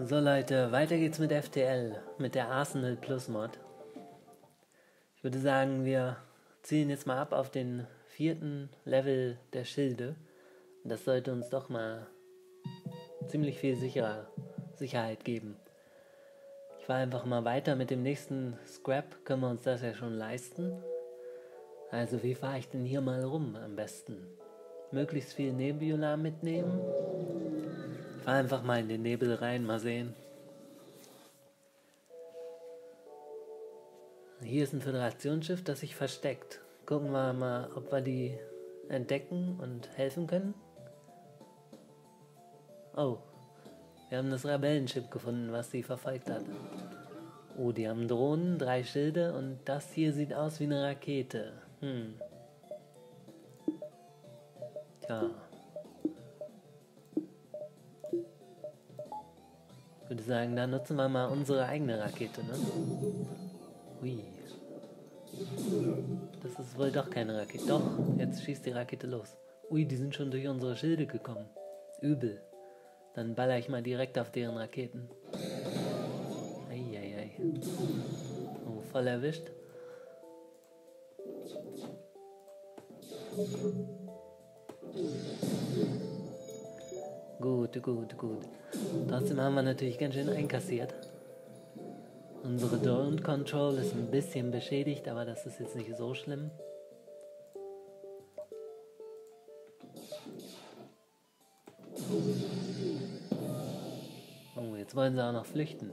So Leute, weiter geht's mit FTL, mit der Arsenal Plus Mod. Ich würde sagen, wir ziehen jetzt mal ab auf den vierten Level der Schilde. Das sollte uns doch mal ziemlich viel sicherer, Sicherheit geben. Ich fahre einfach mal weiter mit dem nächsten Scrap, können wir uns das ja schon leisten. Also wie fahre ich denn hier mal rum am besten? Möglichst viel Nebula mitnehmen. Einfach mal in den Nebel rein, mal sehen. Hier ist ein Föderationsschiff, das sich versteckt. Gucken wir mal, ob wir die entdecken und helfen können. Oh, wir haben das Rebellenschiff gefunden, was sie verfolgt hat. Oh, die haben Drohnen, drei Schilde und das hier sieht aus wie eine Rakete. Hm. Tja. Würde sagen, da nutzen wir mal unsere eigene Rakete, ne? Hui. Das ist wohl doch keine Rakete. Doch, jetzt schießt die Rakete los. Ui, die sind schon durch unsere Schilde gekommen. Übel. Dann baller ich mal direkt auf deren Raketen. Eieiei. Oh, voll erwischt. Gut, gut, gut. Trotzdem haben wir natürlich ganz schön einkassiert. Unsere Drone Control ist ein bisschen beschädigt, aber das ist jetzt nicht so schlimm. Oh, jetzt wollen sie auch noch flüchten.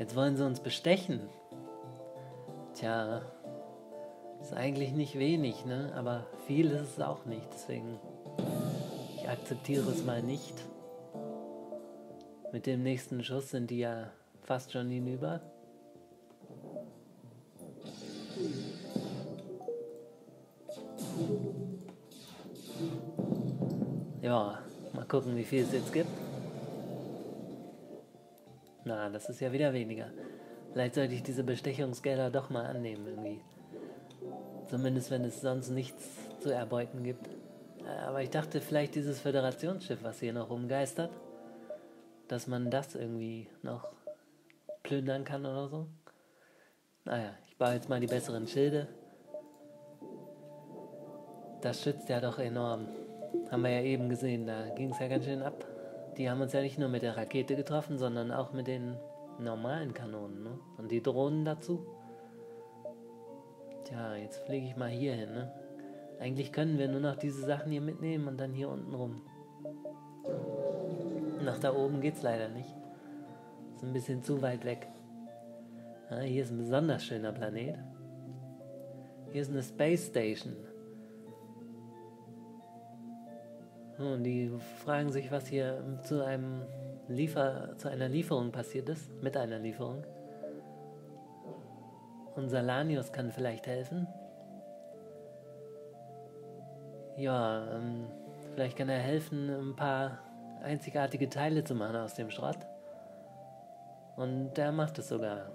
Jetzt wollen sie uns bestechen. Tja, ist eigentlich nicht wenig, ne? Aber viel ist es auch nicht. Deswegen, ich akzeptiere es mal nicht. Mit dem nächsten Schuss sind die ja fast schon hinüber. Ja, mal gucken, wie viel es jetzt gibt. Na, das ist ja wieder weniger. Vielleicht sollte ich diese Bestechungsgelder doch mal annehmen irgendwie. Zumindest wenn es sonst nichts zu erbeuten gibt. Aber ich dachte vielleicht dieses Föderationsschiff, was hier noch rumgeistert, dass man das irgendwie noch plündern kann oder so. Naja, ich baue jetzt mal die besseren Schilde. Das schützt ja doch enorm. Haben wir ja eben gesehen, da ging es ja ganz schön ab. Die haben uns ja nicht nur mit der Rakete getroffen, sondern auch mit den normalen Kanonen. Ne? Und die Drohnen dazu. Tja, jetzt fliege ich mal hier hin. Ne? Eigentlich können wir nur noch diese Sachen hier mitnehmen und dann hier unten rum. Nach da oben geht's leider nicht. Ist ein bisschen zu weit weg. Ja, hier ist ein besonders schöner Planet. Hier ist eine Space Station. Und die fragen sich, was hier zu einem Liefer, zu einer Lieferung passiert ist, mit einer Lieferung. Und Salanius kann vielleicht helfen. Ja, ähm, vielleicht kann er helfen, ein paar einzigartige Teile zu machen aus dem Schrott. Und der macht es sogar.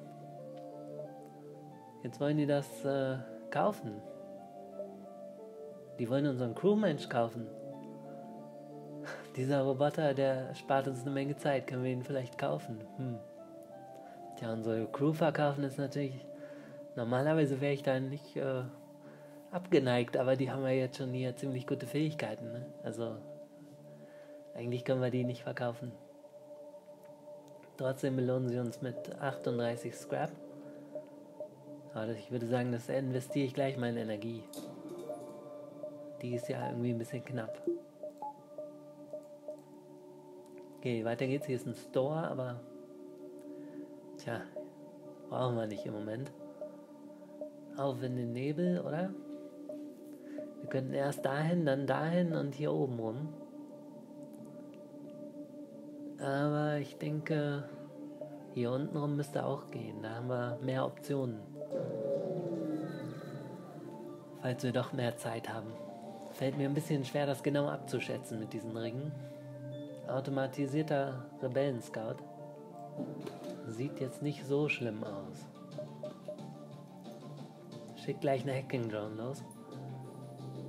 Jetzt wollen die das äh, kaufen. Die wollen unseren Crewmensch kaufen. Dieser Roboter, der spart uns eine Menge Zeit. Können wir ihn vielleicht kaufen? Hm. Tja, unsere Crew verkaufen ist natürlich. Normalerweise wäre ich da nicht äh, abgeneigt, aber die haben ja jetzt schon hier ziemlich gute Fähigkeiten. Ne? Also, eigentlich können wir die nicht verkaufen. Trotzdem belohnen sie uns mit 38 Scrap. Aber ich würde sagen, das investiere ich gleich in Energie. Die ist ja irgendwie ein bisschen knapp. Okay, weiter geht's. Hier ist ein Store, aber tja, brauchen wir nicht im Moment. Auf in den Nebel, oder? Wir könnten erst dahin, dann dahin und hier oben rum. Aber ich denke, hier unten rum müsste auch gehen. Da haben wir mehr Optionen. Falls wir doch mehr Zeit haben. Fällt mir ein bisschen schwer, das genau abzuschätzen mit diesen Ringen. Automatisierter Rebellenscout. Sieht jetzt nicht so schlimm aus. Schick gleich eine Hacking Drone los.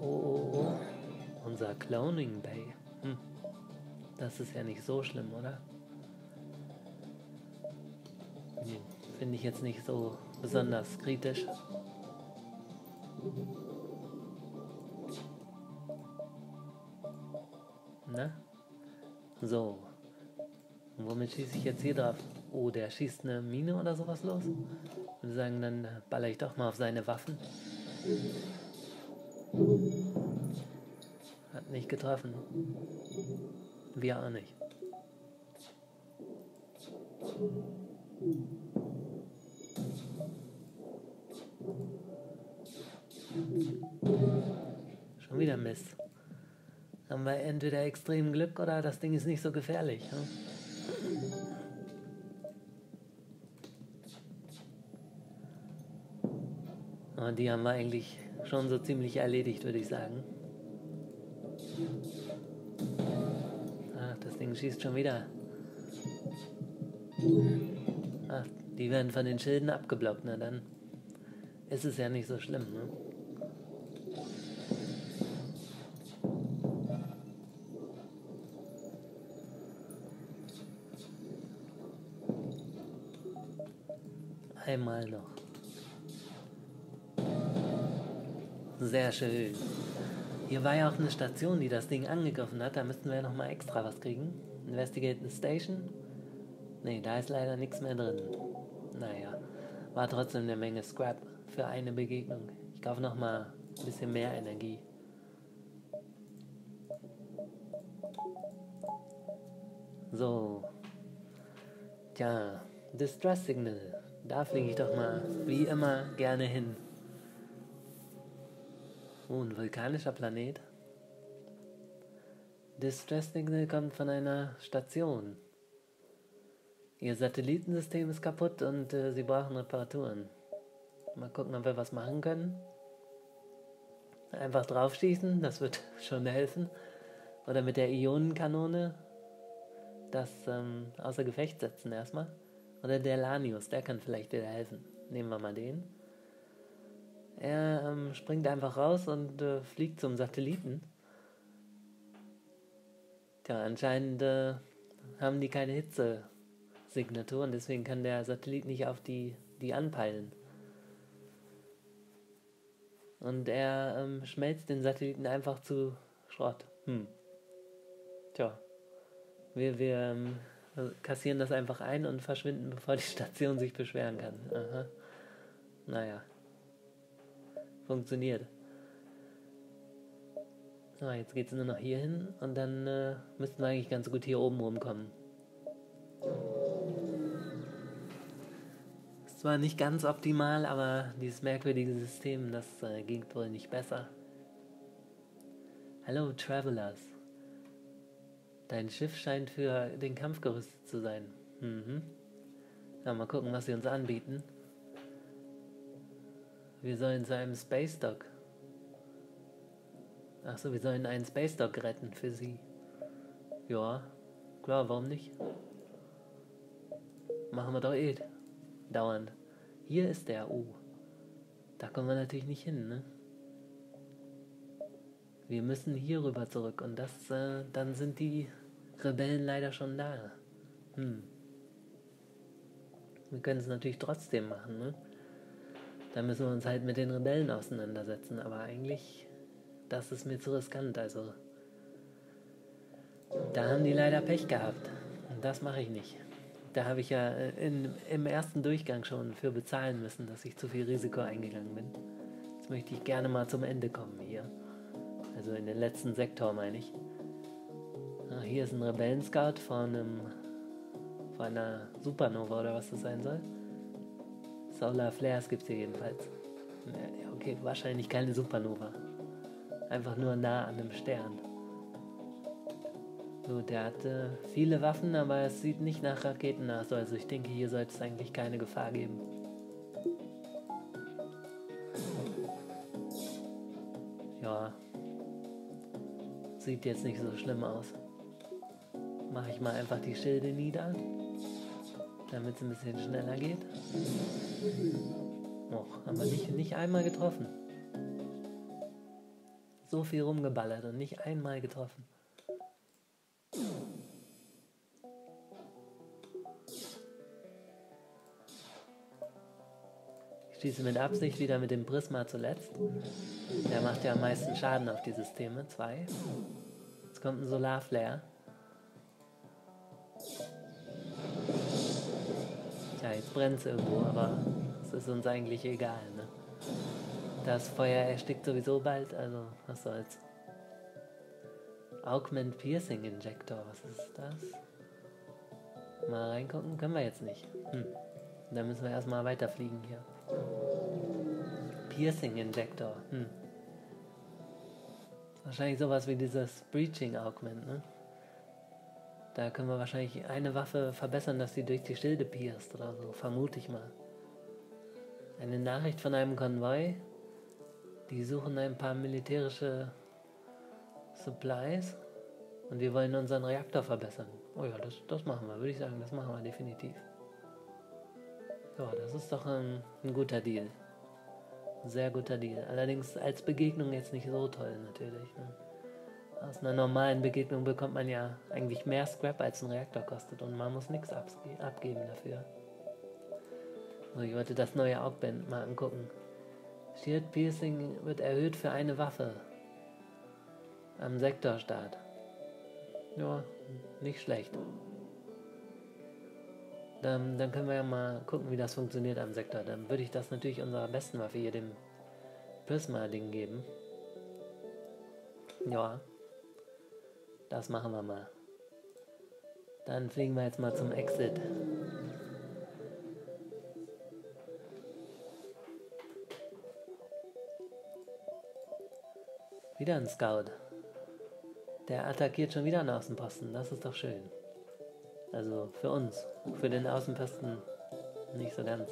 Oh, oh, oh. Unser Cloning Bay. Hm. Das ist ja nicht so schlimm, oder? Nee, Finde ich jetzt nicht so besonders kritisch. Na? So. Und womit schieße ich jetzt hier drauf? Oh, der schießt eine Mine oder sowas los? Würde sagen, dann baller ich doch mal auf seine Waffen. Hat nicht getroffen. Wir auch nicht. Schon wieder Mist. Haben wir entweder extrem Glück oder das Ding ist nicht so gefährlich. Hm? Und die haben wir eigentlich schon so ziemlich erledigt, würde ich sagen. Ach, das Ding schießt schon wieder. Ach, die werden von den Schilden abgeblockt, na dann ist es ja nicht so schlimm, ne? Einmal noch. Sehr schön. Hier war ja auch eine Station, die das Ding angegriffen hat. Da müssten wir nochmal extra was kriegen. Investigate the Station. Ne, da ist leider nichts mehr drin. Naja, war trotzdem eine Menge Scrap für eine Begegnung. Ich kaufe nochmal ein bisschen mehr Energie. So. Tja, Distress Signal. Da fliege ich doch mal wie immer gerne hin. Oh, ein vulkanischer Planet. Distress Signal kommt von einer Station. Ihr Satellitensystem ist kaputt und äh, sie brauchen Reparaturen. Mal gucken, ob wir was machen können. Einfach draufschießen, das wird schon helfen. Oder mit der Ionenkanone das ähm, außer Gefecht setzen erstmal. Oder der Lanius, der kann vielleicht wieder helfen. Nehmen wir mal den. Er ähm, springt einfach raus und äh, fliegt zum Satelliten. Tja, anscheinend äh, haben die keine Hitzesignatur und deswegen kann der Satellit nicht auf die, die anpeilen. Und er ähm, schmelzt den Satelliten einfach zu Schrott. Hm. Tja. Wir, wir ähm, kassieren das einfach ein und verschwinden, bevor die Station sich beschweren kann. Aha. Naja funktioniert. Ah, jetzt geht es nur noch hier hin und dann äh, müssten wir eigentlich ganz gut hier oben rumkommen. Ist zwar nicht ganz optimal, aber dieses merkwürdige System, das äh, ging wohl nicht besser. Hallo Travelers. Dein Schiff scheint für den Kampf gerüstet zu sein. Mhm. Ja, mal gucken, was sie uns anbieten. Wir sollen zu einem Space Dock. Achso, wir sollen einen Space Dock retten für sie. Ja, klar, warum nicht? Machen wir doch eh dauernd. Hier ist der, oh. Da kommen wir natürlich nicht hin, ne? Wir müssen hier rüber zurück und das, äh, dann sind die Rebellen leider schon da. Hm. Wir können es natürlich trotzdem machen, ne? dann müssen wir uns halt mit den Rebellen auseinandersetzen. Aber eigentlich, das ist mir zu riskant. Also, da haben die leider Pech gehabt. Und das mache ich nicht. Da habe ich ja in, im ersten Durchgang schon für bezahlen müssen, dass ich zu viel Risiko eingegangen bin. Jetzt möchte ich gerne mal zum Ende kommen hier. Also in den letzten Sektor meine ich. Ah, hier ist ein Rebellen-Scout von, einem, von einer Supernova oder was das sein soll. Solar Flares gibt es hier jedenfalls. Okay, wahrscheinlich keine Supernova. Einfach nur nah an einem Stern. Gut, der hatte viele Waffen, aber es sieht nicht nach Raketen aus. Also ich denke, hier sollte es eigentlich keine Gefahr geben. Sieht jetzt nicht so schlimm aus. Mache ich mal einfach die Schilde nieder damit es ein bisschen schneller geht. Och, aber nicht, nicht einmal getroffen. So viel rumgeballert und nicht einmal getroffen. Schieße mit Absicht wieder mit dem Prisma zuletzt. Der macht ja am meisten Schaden auf die Systeme. Zwei. Jetzt kommt ein Solarflare. Ja, jetzt brennt es irgendwo, aber es ist uns eigentlich egal. Ne? Das Feuer erstickt sowieso bald, also was soll's. Augment Piercing Injector, was ist das? Mal reingucken, können wir jetzt nicht. Hm. Dann müssen wir erstmal weiterfliegen hier. Piercing Injector, hm. Wahrscheinlich sowas wie dieses Breaching Augment, ne? Da können wir wahrscheinlich eine Waffe verbessern, dass sie durch die Schilde pierst oder so, vermute ich mal. Eine Nachricht von einem Konvoi. Die suchen ein paar militärische Supplies und wir wollen unseren Reaktor verbessern. Oh ja, das, das machen wir, würde ich sagen, das machen wir definitiv. Ja, das ist doch ein, ein guter Deal. Sehr guter Deal. Allerdings als Begegnung jetzt nicht so toll natürlich. Ne? Aus einer normalen Begegnung bekommt man ja eigentlich mehr Scrap als ein Reaktor kostet und man muss nichts abgeben dafür. So, ich wollte das neue Augment mal angucken. Shield Piercing wird erhöht für eine Waffe. Am Sektorstart. Ja, nicht schlecht. Dann, dann können wir ja mal gucken, wie das funktioniert am Sektor. Dann würde ich das natürlich unserer besten Waffe hier, dem Prisma-Ding geben. Ja. Das machen wir mal. Dann fliegen wir jetzt mal zum Exit. Wieder ein Scout. Der attackiert schon wieder einen Außenposten. Das ist doch schön. Also für uns. Für den Außenposten nicht so ganz.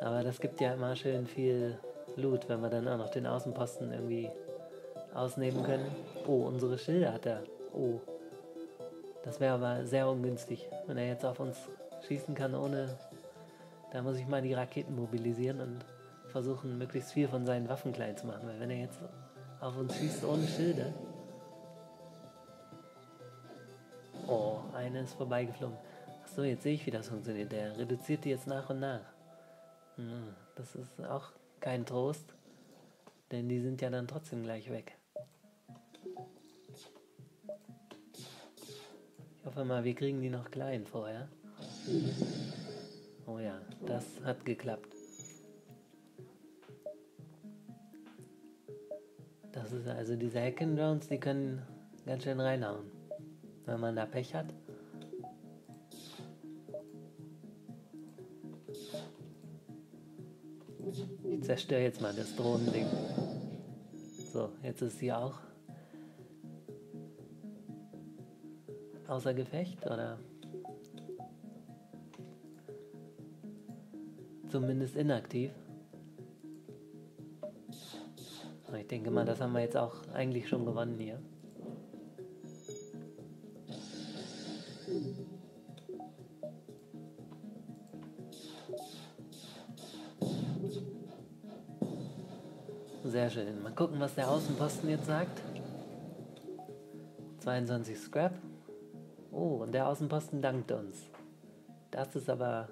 Aber das gibt ja immer schön viel Loot, wenn wir dann auch noch den Außenposten irgendwie ausnehmen können. Oh, unsere Schilder hat er. Oh. Das wäre aber sehr ungünstig, wenn er jetzt auf uns schießen kann, ohne. Da muss ich mal die Raketen mobilisieren und versuchen, möglichst viel von seinen Waffen klein zu machen. Weil wenn er jetzt auf uns schießt ohne Schilde. Oh, eine ist vorbeigeflogen. Achso, jetzt sehe ich, wie das funktioniert. Der reduziert die jetzt nach und nach. Das ist auch kein Trost, denn die sind ja dann trotzdem gleich weg. Ich hoffe mal, wir kriegen die noch klein vorher. Oh ja, das hat geklappt. Das ist also diese Hacken Drones, die können ganz schön reinhauen, wenn man da Pech hat. Ich zerstöre jetzt mal das Drohnending. So, jetzt ist sie auch außer Gefecht oder zumindest inaktiv. Ich denke mal, das haben wir jetzt auch eigentlich schon gewonnen hier. Schön. Mal gucken, was der Außenposten jetzt sagt. 22 Scrap. Oh, und der Außenposten dankt uns. Das ist aber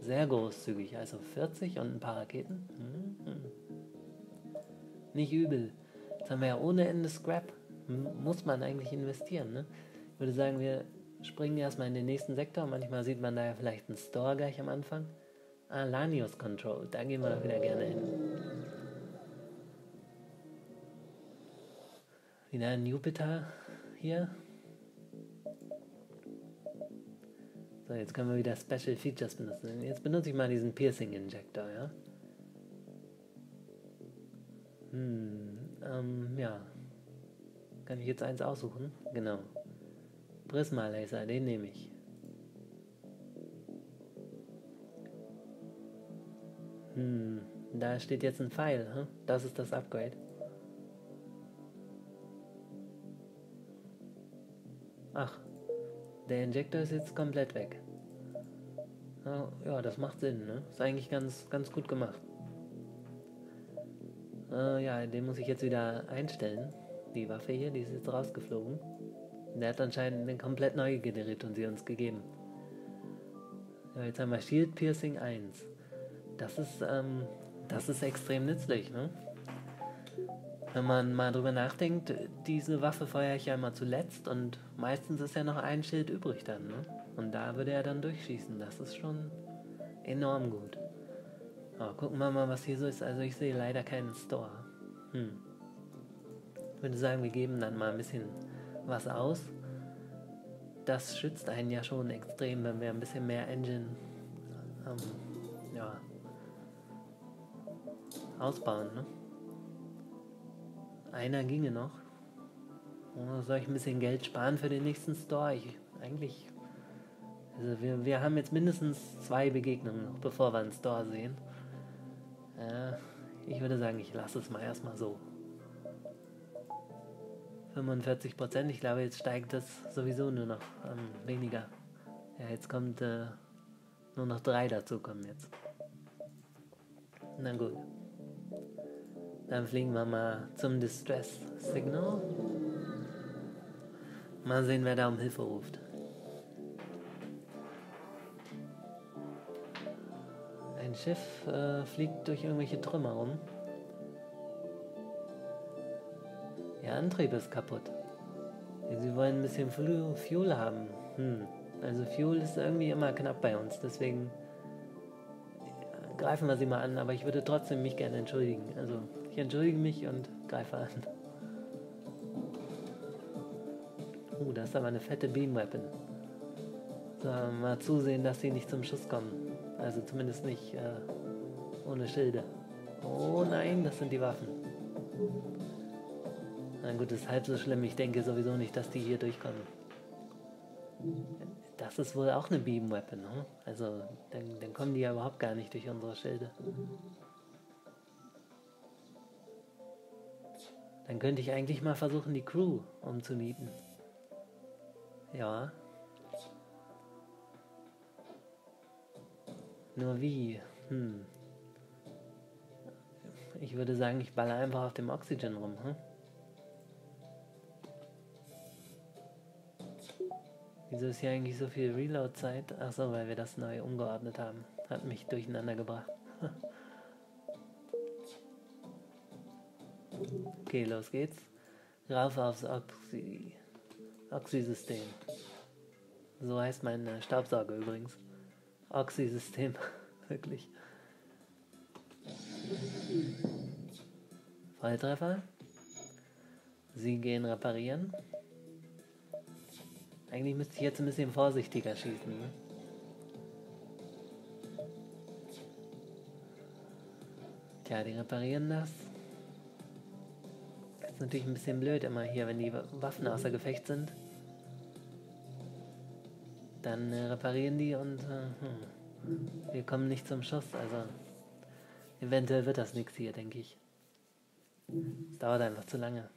sehr großzügig. Also 40 und ein paar Raketen. Hm, Nicht übel. Jetzt haben wir ja ohne Ende Scrap. muss man eigentlich investieren. Ne? Ich würde sagen, wir springen erstmal in den nächsten Sektor. Manchmal sieht man da ja vielleicht einen Store gleich am Anfang. Ah, Lanius Control. Da gehen wir doch wieder gerne hin. Wieder ein Jupiter hier. So, jetzt können wir wieder Special Features benutzen. Jetzt benutze ich mal diesen Piercing Injector, ja? Hm, ähm, ja. Kann ich jetzt eins aussuchen? Genau. Prisma Laser, den nehme ich. Hm, da steht jetzt ein Pfeil, hm? das ist das Upgrade. Ach, der Injektor ist jetzt komplett weg. Ja, das macht Sinn, ne? Ist eigentlich ganz, ganz gut gemacht. Äh, ja, den muss ich jetzt wieder einstellen. Die Waffe hier, die ist jetzt rausgeflogen. Der hat anscheinend eine komplett neue generiert und sie uns gegeben. Ja, jetzt haben wir Shield Piercing 1. Das ist, ähm, das ist extrem nützlich, ne? Wenn man mal drüber nachdenkt, diese Waffe feuere ich ja immer zuletzt und meistens ist ja noch ein Schild übrig dann, ne? Und da würde er dann durchschießen. Das ist schon enorm gut. Aber gucken wir mal, was hier so ist. Also ich sehe leider keinen Store. Hm. Ich würde sagen, wir geben dann mal ein bisschen was aus. Das schützt einen ja schon extrem, wenn wir ein bisschen mehr Engine ähm, ja, ausbauen. Ne? Einer ginge noch. Oder soll ich ein bisschen Geld sparen für den nächsten Store? Ich, eigentlich. Also wir, wir haben jetzt mindestens zwei Begegnungen noch, bevor wir einen Store sehen. Äh, ich würde sagen, ich lasse es mal erstmal so. 45 Prozent, ich glaube, jetzt steigt das sowieso nur noch ähm, weniger. Ja, jetzt kommt äh, nur noch drei dazu kommen jetzt. Na gut. Dann fliegen wir mal zum Distress Signal. Mal sehen, wer da um Hilfe ruft. Ein Schiff äh, fliegt durch irgendwelche Trümmer rum. Der Antrieb ist kaputt. Sie wollen ein bisschen Fuel haben. Hm. Also Fuel ist irgendwie immer knapp bei uns, deswegen greifen wir sie mal an, aber ich würde trotzdem mich gerne entschuldigen. Also ich entschuldige mich und greife an. Uh, da ist aber eine fette Beam Weapon. So, mal zusehen, dass sie nicht zum Schuss kommen. Also zumindest nicht äh, ohne Schilde. Oh nein, das sind die Waffen. Na gut, ist halb so schlimm. Ich denke sowieso nicht, dass die hier durchkommen. Das ist wohl auch eine Beam Weapon, ne? Also, dann, dann kommen die ja überhaupt gar nicht durch unsere Schilde. Dann könnte ich eigentlich mal versuchen, die Crew umzunieten. Ja. Nur wie? Hm. Ich würde sagen, ich baller einfach auf dem Oxygen rum, hm? Wieso ist hier eigentlich so viel Reload-Zeit? Achso, weil wir das neu umgeordnet haben. Hat mich durcheinander gebracht. okay, los geht's. Rauf aufs Oxy... Oxy-System. So heißt mein äh, Staubsauger übrigens. Oxy-System. Wirklich. Volltreffer. Sie gehen reparieren. Eigentlich müsste ich jetzt ein bisschen vorsichtiger schießen. Ne? Tja, die reparieren das. Das ist natürlich ein bisschen blöd immer hier, wenn die Waffen außer Gefecht sind. Dann äh, reparieren die und äh, hm, wir kommen nicht zum Schuss. Also eventuell wird das nichts hier, denke ich. Es dauert einfach zu lange.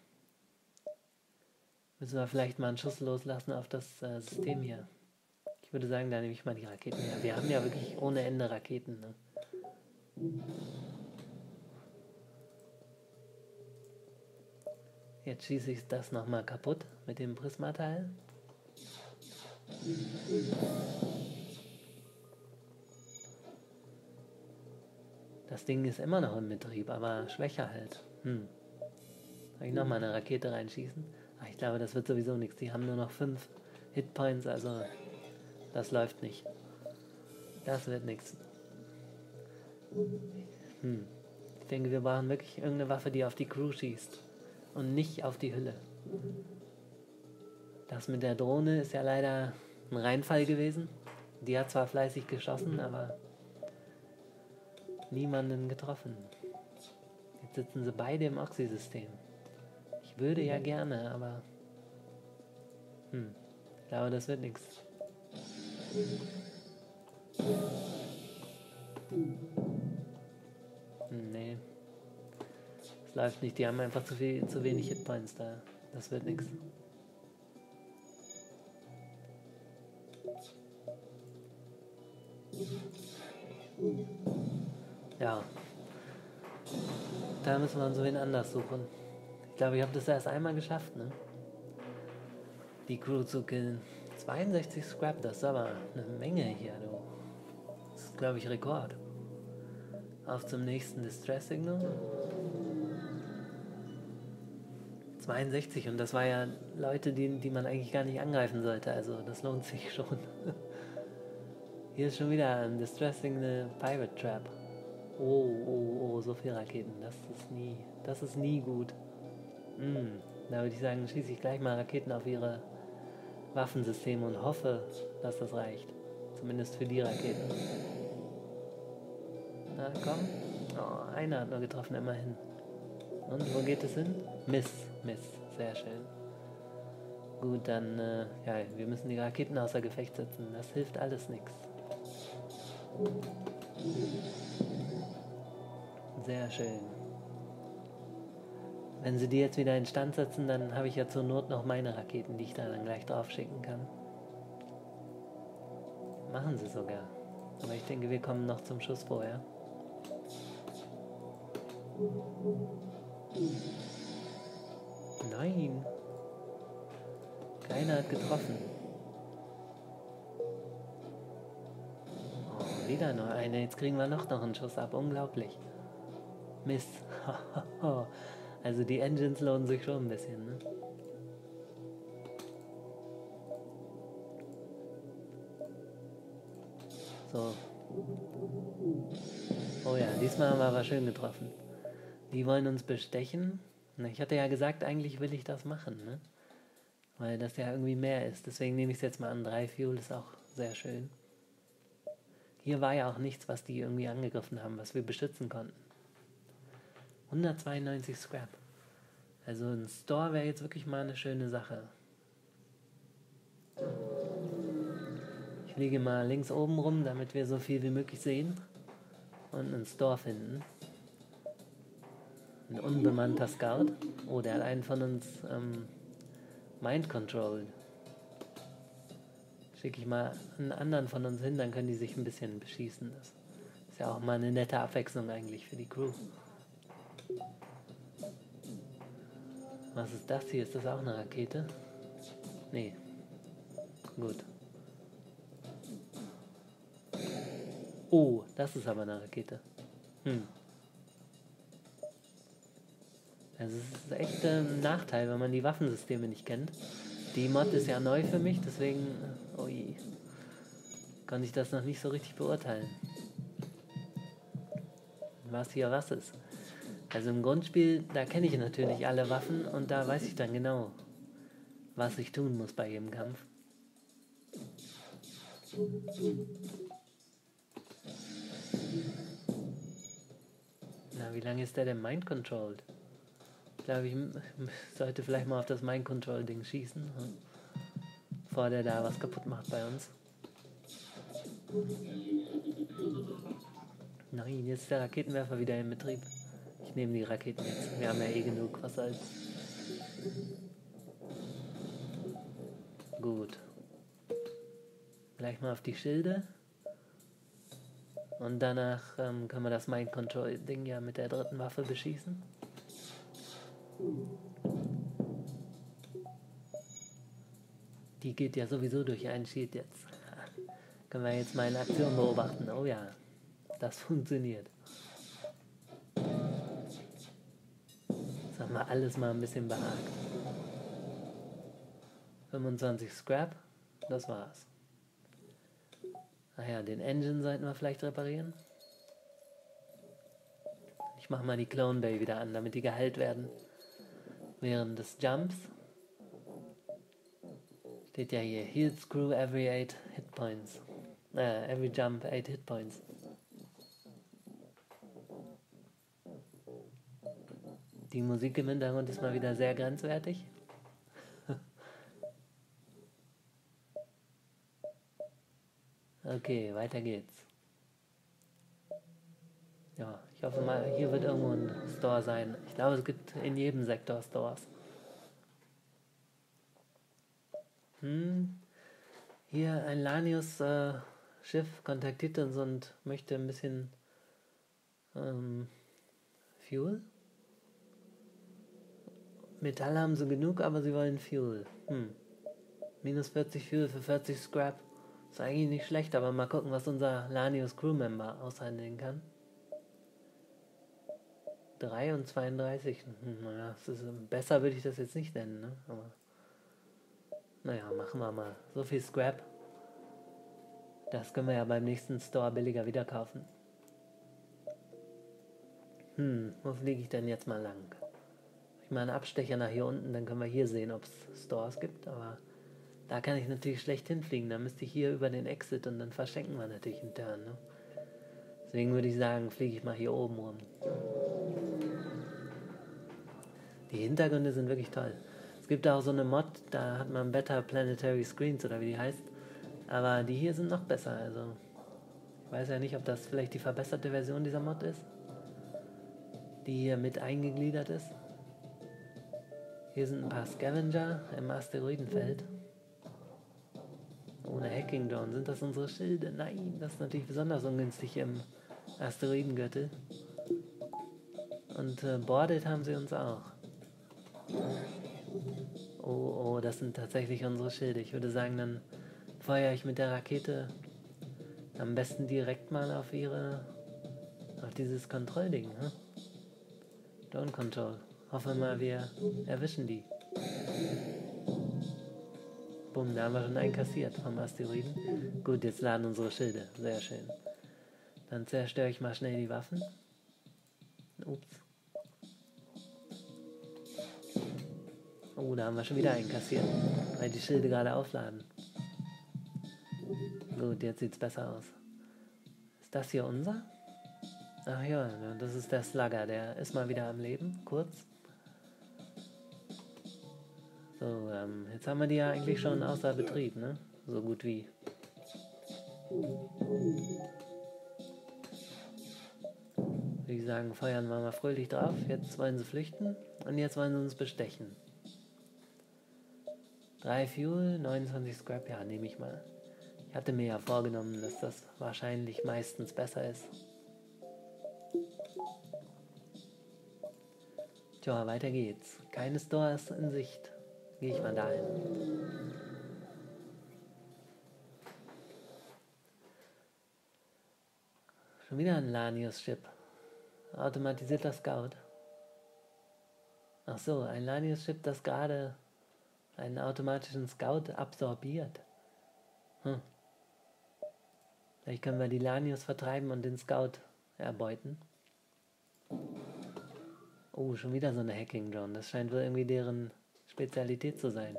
Müssen wir vielleicht mal einen Schuss loslassen auf das äh, System hier. Ich würde sagen, da nehme ich mal die Raketen her. Wir haben ja wirklich ohne Ende Raketen. Ne? Jetzt schieße ich das nochmal kaputt mit dem Prismateil. Das Ding ist immer noch im Betrieb, aber schwächer halt. Hm. Soll ich nochmal eine Rakete reinschießen? Ach, ich glaube, das wird sowieso nichts. Die haben nur noch fünf Hitpoints, also das läuft nicht. Das wird nichts. Hm. Ich denke, wir brauchen wirklich irgendeine Waffe, die auf die Crew schießt. Und nicht auf die Hülle. Das mit der Drohne ist ja leider ein Reinfall gewesen. Die hat zwar fleißig geschossen, aber niemanden getroffen. Jetzt sitzen sie beide im Oxy-System würde ja gerne, aber. Hm. Ich glaube, das wird nichts. Nee. Es läuft nicht. Die haben einfach zu, viel, zu wenig Hitpoints da. Das wird nichts. Ja. Da müssen wir uns wen anders suchen. Ich glaube, ich habe das erst einmal geschafft, ne? Die Crew zu killen. 62 Scrap, das ist aber eine Menge hier, du. Das ist, glaube ich, Rekord. Auf zum nächsten Distress Signal. 62 und das war ja Leute, die, die man eigentlich gar nicht angreifen sollte, also das lohnt sich schon. Hier ist schon wieder ein Distress Signal Pirate Trap. Oh, oh, oh, so viele Raketen, das ist nie, das ist nie gut. Mm, da würde ich sagen, schieße ich gleich mal Raketen auf ihre Waffensysteme und hoffe, dass das reicht. Zumindest für die Raketen. Na komm. Oh, einer hat nur getroffen, immerhin. Und wo geht es hin? Miss, Miss. Sehr schön. Gut, dann, äh, ja, wir müssen die Raketen außer Gefecht setzen. Das hilft alles nichts. Sehr schön. Wenn sie die jetzt wieder in Stand setzen, dann habe ich ja zur Not noch meine Raketen, die ich da dann gleich drauf schicken kann. Machen sie sogar. Aber ich denke, wir kommen noch zum Schuss vorher. Nein. Keiner hat getroffen. Oh, wieder noch eine. Jetzt kriegen wir noch noch einen Schuss ab. Unglaublich. Mist. also die Engines lohnen sich schon ein bisschen, ne? So. Oh ja, diesmal haben wir aber schön getroffen. Die wollen uns bestechen. Ich hatte ja gesagt, eigentlich will ich das machen, ne? Weil das ja irgendwie mehr ist. Deswegen nehme ich es jetzt mal an. Drei Fuel ist auch sehr schön. Hier war ja auch nichts, was die irgendwie angegriffen haben, was wir beschützen konnten. 192 Scrap. Also ein Store wäre jetzt wirklich mal eine schöne Sache. Ich lege mal links oben rum, damit wir so viel wie möglich sehen und einen Store finden. Ein unbemannter Scout. Oh, der hat einen von uns ähm, Mind Control. Schicke ich mal einen anderen von uns hin, dann können die sich ein bisschen beschießen. Das ist ja auch mal eine nette Abwechslung eigentlich für die Crew. Was ist das hier? Ist das auch eine Rakete? Nee. Gut. Oh, das ist aber eine Rakete. Hm. Also es ist echt ein Nachteil, wenn man die Waffensysteme nicht kennt. Die Mod ist ja neu für mich, deswegen ui, kann ich das noch nicht so richtig beurteilen. Was hier was ist. Also im Grundspiel, da kenne ich natürlich alle Waffen und da weiß ich dann genau, was ich tun muss bei jedem Kampf. Na, wie lange ist der denn mind-controlled? Glaube, ich sollte vielleicht mal auf das Mind Control Ding schießen, hm? bevor der da was kaputt macht bei uns. Nein, jetzt ist der Raketenwerfer wieder in Betrieb. Ich nehme die Raketen jetzt. Wir haben ja eh genug Wasser. Gut. Gleich mal auf die Schilde. Und danach ähm, können wir das Mind Control Ding ja mit der dritten Waffe beschießen. Die geht ja sowieso durch ein Schild jetzt. Können wir jetzt mal in Aktion beobachten. Oh ja, das funktioniert. Haben wir alles mal ein bisschen behagt. 25 Scrap, das war's. Ach ja, den Engine sollten wir vielleicht reparieren. Ich mach mal die Clone Bay wieder an, damit die geheilt werden während des Jumps. Steht ja hier, heal screw every 8 hit points. Äh, every jump 8 hit points. Die Musik im Hintergrund ist mal wieder sehr grenzwertig. okay, weiter geht's. Ja, ich hoffe mal, hier wird irgendwo ein Store sein. Ich glaube, es gibt in jedem Sektor Stores. Hm. Hier ein Lanius-Schiff äh, kontaktiert uns und möchte ein bisschen ähm, Fuel. Metall haben sie genug, aber sie wollen Fuel. Hm. Minus 40 Fuel für 40 Scrap. Ist eigentlich nicht schlecht, aber mal gucken, was unser Lanius Crewmember aushandeln kann. 3 und 32. Hm, naja, ist, besser würde ich das jetzt nicht nennen, ne? Aber naja, machen wir mal. So viel Scrap. Das können wir ja beim nächsten Store billiger wieder kaufen. Hm, wo fliege ich denn jetzt mal lang? Ich mal einen Abstecher nach hier unten, dann können wir hier sehen, ob es Stores gibt, aber da kann ich natürlich schlecht hinfliegen. Da müsste ich hier über den Exit und dann verschenken wir natürlich einen Turn. Ne? Deswegen würde ich sagen, fliege ich mal hier oben rum. Die Hintergründe sind wirklich toll. Es gibt auch so eine Mod, da hat man Better Planetary Screens oder wie die heißt. Aber die hier sind noch besser. Also ich weiß ja nicht, ob das vielleicht die verbesserte Version dieser Mod ist. Die hier mit eingegliedert ist. Hier sind ein paar Scavenger im Asteroidenfeld. Ohne Hacking Drone. Sind das unsere Schilde? Nein, das ist natürlich besonders ungünstig im Asteroidengürtel. Und äh, boarded haben sie uns auch. Oh, oh, das sind tatsächlich unsere Schilde. Ich würde sagen, dann feuere ich mit der Rakete am besten direkt mal auf ihre, auf dieses Kontrollding. Ne? Drone Control. Hoffen wir mal, wir erwischen die. Bumm, da haben wir schon einkassiert vom Asteroiden. Gut, jetzt laden unsere Schilde. Sehr schön. Dann zerstöre ich mal schnell die Waffen. Ups. Oh, da haben wir schon wieder einkassiert, weil die Schilde gerade aufladen. Gut, jetzt sieht es besser aus. Ist das hier unser? Ach ja, das ist der Slugger, der ist mal wieder am Leben, kurz. So, ähm, jetzt haben wir die ja eigentlich schon außer Betrieb, ne? So gut wie. Würde ich sagen, feuern wir mal fröhlich drauf. Jetzt wollen sie flüchten und jetzt wollen sie uns bestechen. 3 Fuel, 29 Scrap, ja, nehme ich mal. Ich hatte mir ja vorgenommen, dass das wahrscheinlich meistens besser ist. Tja, weiter geht's. Keine Stores in Sicht. Gehe ich mal dahin. Schon wieder ein Lanius-Chip. Automatisierter Scout. Ach so, ein Lanius-Chip, das gerade einen automatischen Scout absorbiert. Hm. Vielleicht können wir die Lanius vertreiben und den Scout erbeuten. Oh, schon wieder so eine Hacking-Drone. Das scheint wohl irgendwie deren Spezialität zu sein.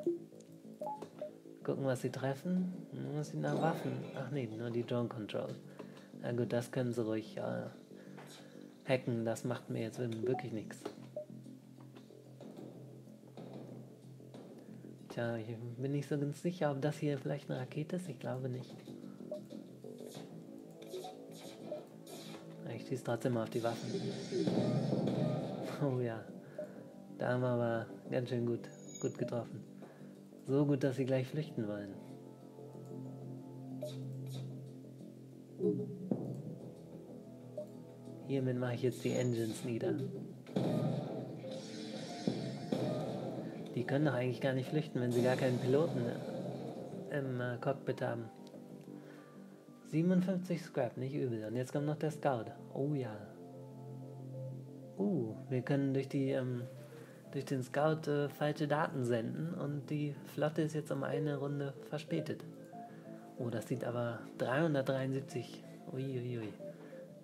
Gucken, was sie treffen. Das sieht nach Waffen. Ach nee, nur die Drone Control. Na gut, das können sie ruhig äh, hacken. Das macht mir jetzt wirklich nichts. Tja, ich bin nicht so ganz sicher, ob das hier vielleicht eine Rakete ist. Ich glaube nicht. Ich schieße trotzdem mal auf die Waffen. Oh ja. Da haben wir aber ganz schön gut, gut getroffen. So gut, dass sie gleich flüchten wollen. Hiermit mache ich jetzt die Engines nieder. Können doch eigentlich gar nicht flüchten, wenn sie gar keinen Piloten im äh, Cockpit haben. 57 Scrap, nicht übel. Und jetzt kommt noch der Scout. Oh ja. Uh, wir können durch die ähm, durch den Scout äh, falsche Daten senden und die Flotte ist jetzt um eine Runde verspätet. Oh, das sieht aber 373. Uiuiui. Ui, ui.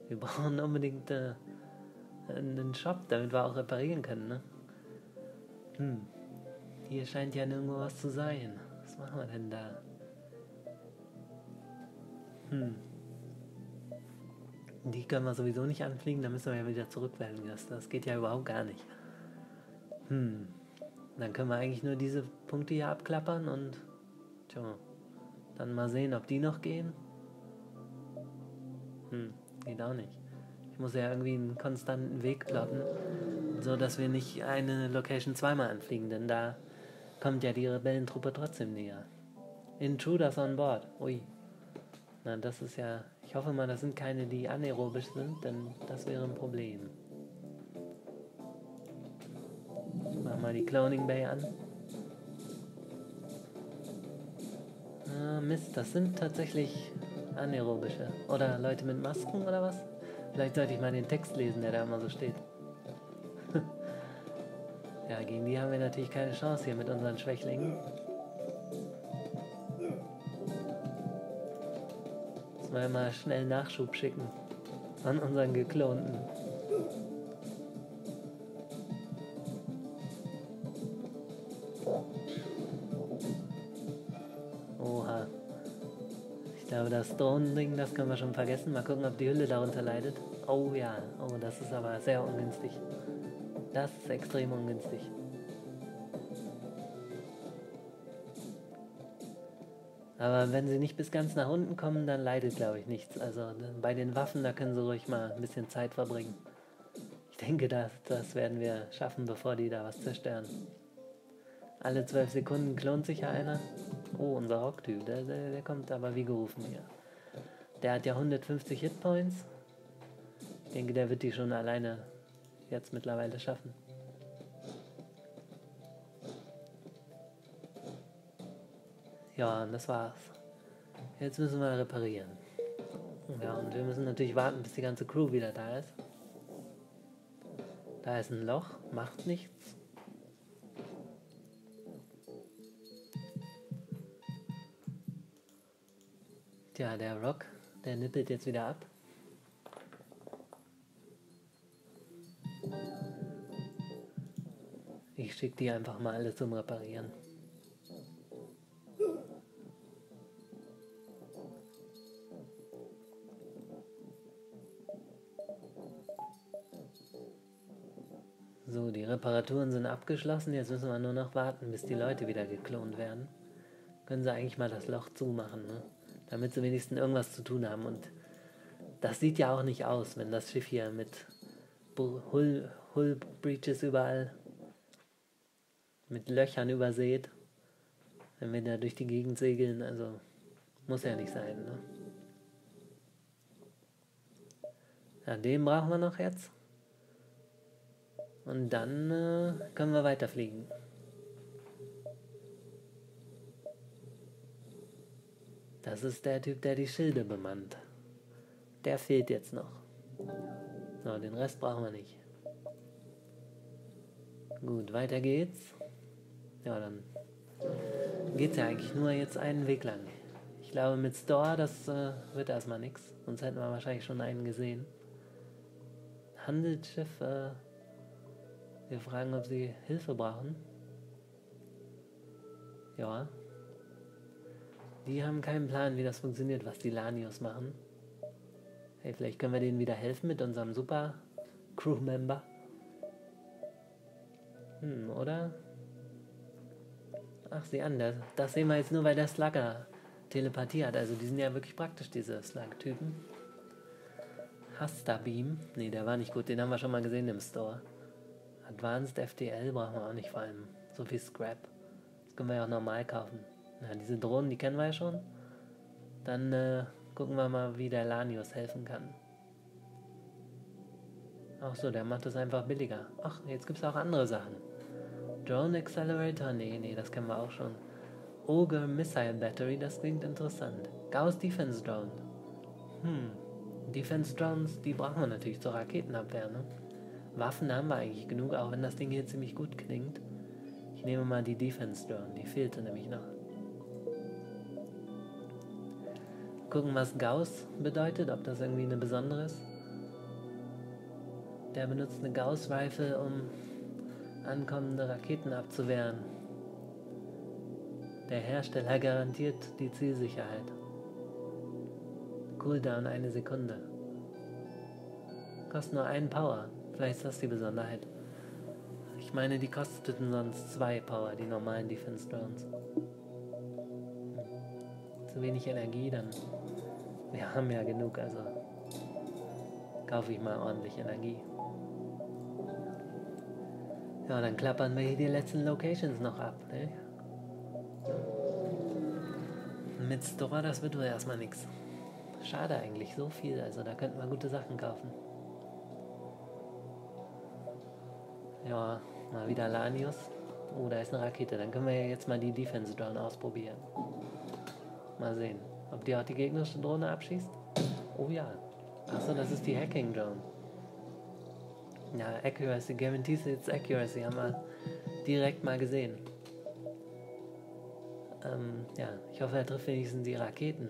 Wir brauchen unbedingt äh, einen Shop, damit wir auch reparieren können, ne? Hm. Hier scheint ja nirgendwo was zu sein. Was machen wir denn da? Hm. Die können wir sowieso nicht anfliegen, da müssen wir ja wieder zurückwählen. Das, das geht ja überhaupt gar nicht. Hm. Dann können wir eigentlich nur diese Punkte hier abklappern und tja, dann mal sehen, ob die noch gehen. Hm, geht auch nicht. Ich muss ja irgendwie einen konstanten Weg plotten, so dass wir nicht eine Location zweimal anfliegen, denn da kommt ja die Rebellentruppe trotzdem näher. Intruders on board. Ui. Na, das ist ja. Ich hoffe mal, das sind keine, die anaerobisch sind, denn das wäre ein Problem. Machen mal die Cloning Bay an. Ah, Mist, das sind tatsächlich anaerobische. Oder Leute mit Masken oder was? Vielleicht sollte ich mal den Text lesen, der da immer so steht. Ja, gegen die haben wir natürlich keine Chance hier mit unseren Schwächlingen. Müssen wir mal schnell Nachschub schicken an unseren geklonten. Oha. Ich glaube, das Drohnending, das können wir schon vergessen. Mal gucken, ob die Hülle darunter leidet. Oh ja, oh, das ist aber sehr ungünstig. Das ist extrem ungünstig. Aber wenn sie nicht bis ganz nach unten kommen, dann leidet, glaube ich, nichts. Also bei den Waffen, da können sie ruhig mal ein bisschen Zeit verbringen. Ich denke, das, das werden wir schaffen, bevor die da was zerstören. Alle zwölf Sekunden klont sich ja einer. Oh, unser Rocktyp, der, der, der kommt aber wie gerufen hier. Der hat ja 150 Hitpoints. Ich denke, der wird die schon alleine jetzt mittlerweile schaffen. Ja, und das war's. Jetzt müssen wir reparieren. Ja, und wir müssen natürlich warten, bis die ganze Crew wieder da ist. Da ist ein Loch, macht nichts. Tja, der Rock, der nippelt jetzt wieder ab. Ich schicke die einfach mal alle zum Reparieren. So, die Reparaturen sind abgeschlossen. Jetzt müssen wir nur noch warten, bis die Leute wieder geklont werden. Können sie eigentlich mal das Loch zumachen, ne? damit sie wenigstens irgendwas zu tun haben. Und das sieht ja auch nicht aus, wenn das Schiff hier mit Hull, Hull Breaches überall, mit Löchern übersät, wenn wir da durch die Gegend segeln. Also muss ja nicht sein. Ne? Ja, den brauchen wir noch jetzt. Und dann äh, können wir weiterfliegen. Das ist der Typ, der die Schilde bemannt. Der fehlt jetzt noch. So, den Rest brauchen wir nicht. Gut, weiter geht's. Ja, dann geht's ja eigentlich nur jetzt einen Weg lang. Ich glaube, mit Store, das äh, wird erstmal nichts. Sonst hätten wir wahrscheinlich schon einen gesehen. Handelsschiff, äh, wir fragen, ob sie Hilfe brauchen. Ja. Die haben keinen Plan, wie das funktioniert, was die Lanios machen. Hey, vielleicht können wir denen wieder helfen mit unserem super Crewmember. Hm, oder? Ach, sieh an, das, das sehen wir jetzt nur, weil der Slugger Telepathie hat. Also die sind ja wirklich praktisch, diese Slug-Typen. Hasta Beam. Ne, der war nicht gut, den haben wir schon mal gesehen im Store. Advanced FTL brauchen wir auch nicht, vor allem so viel Scrap. Das können wir ja auch normal kaufen. Ja, diese Drohnen, die kennen wir ja schon. Dann äh, gucken wir mal, wie der Lanius helfen kann. Ach so, der macht es einfach billiger. Ach, jetzt gibt es auch andere Sachen. Drone Accelerator? Nee, nee, das kennen wir auch schon. Ogre Missile Battery, das klingt interessant. Gauss Defense Drone. Hm, Defense Drones, die brauchen wir natürlich zur Raketenabwehr, ne? Waffen haben wir eigentlich genug, auch wenn das Ding hier ziemlich gut klingt. Ich nehme mal die Defense Drone, die fehlte nämlich noch. Gucken, was Gauss bedeutet, ob das irgendwie eine besondere ist. Der benutzt eine Gauss-Rifle, um ankommende Raketen abzuwehren. Der Hersteller garantiert die Zielsicherheit. Cooldown eine Sekunde. Kostet nur einen Power. Vielleicht ist das die Besonderheit. Ich meine, die kosteten sonst zwei Power, die normalen Defense Drones. Hm. Zu wenig Energie, dann. Wir haben ja genug, also kaufe ich mal ordentlich Energie. Ja, dann klappern wir hier die letzten Locations noch ab. Ne? Mit Store, das wird wohl erstmal nichts. Schade eigentlich, so viel. Also da könnten wir gute Sachen kaufen. Ja, mal wieder Lanius. Oh, da ist eine Rakete. Dann können wir ja jetzt mal die Defense Drone ausprobieren. Mal sehen, ob die auch die gegnerische Drohne abschießt. Oh ja. Achso, das ist die Hacking Drone. Ja, Accuracy, guarantees its Accuracy, haben wir direkt mal gesehen. Ähm, ja, ich hoffe, er trifft wenigstens die Raketen.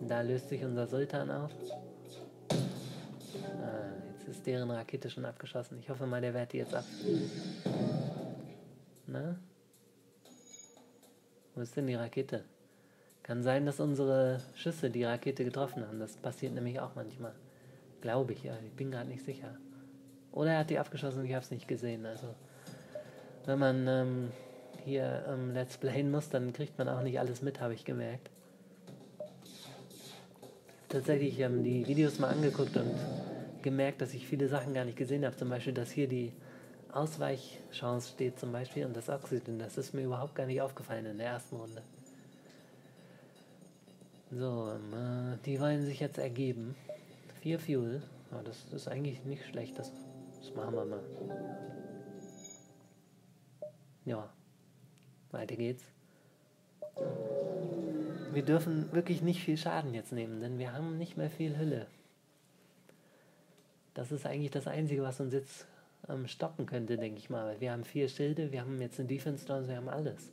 Da löst sich unser Sultan auf. Ah, jetzt ist deren Rakete schon abgeschossen. Ich hoffe mal, der wehrt die jetzt ab. Na? Wo ist denn die Rakete? Kann sein, dass unsere Schüsse die Rakete getroffen haben. Das passiert nämlich auch manchmal. Glaube ich. Ich bin gerade nicht sicher. Oder er hat die abgeschossen und ich habe es nicht gesehen. Also, wenn man ähm, hier ähm, Let's Playen muss, dann kriegt man auch nicht alles mit, habe ich gemerkt tatsächlich ähm, die Videos mal angeguckt und gemerkt, dass ich viele Sachen gar nicht gesehen habe. Zum Beispiel, dass hier die Ausweichchance steht zum Beispiel und das Oxygen. Das ist mir überhaupt gar nicht aufgefallen in der ersten Runde. So, ähm, äh, die wollen sich jetzt ergeben. Vier Fuel. Ja, das ist eigentlich nicht schlecht. Das, das machen wir mal. Ja. Weiter geht's wir dürfen wirklich nicht viel Schaden jetzt nehmen, denn wir haben nicht mehr viel Hülle. Das ist eigentlich das Einzige, was uns jetzt ähm, stoppen könnte, denke ich mal. Wir haben vier Schilde, wir haben jetzt einen Defense Drone, wir haben alles.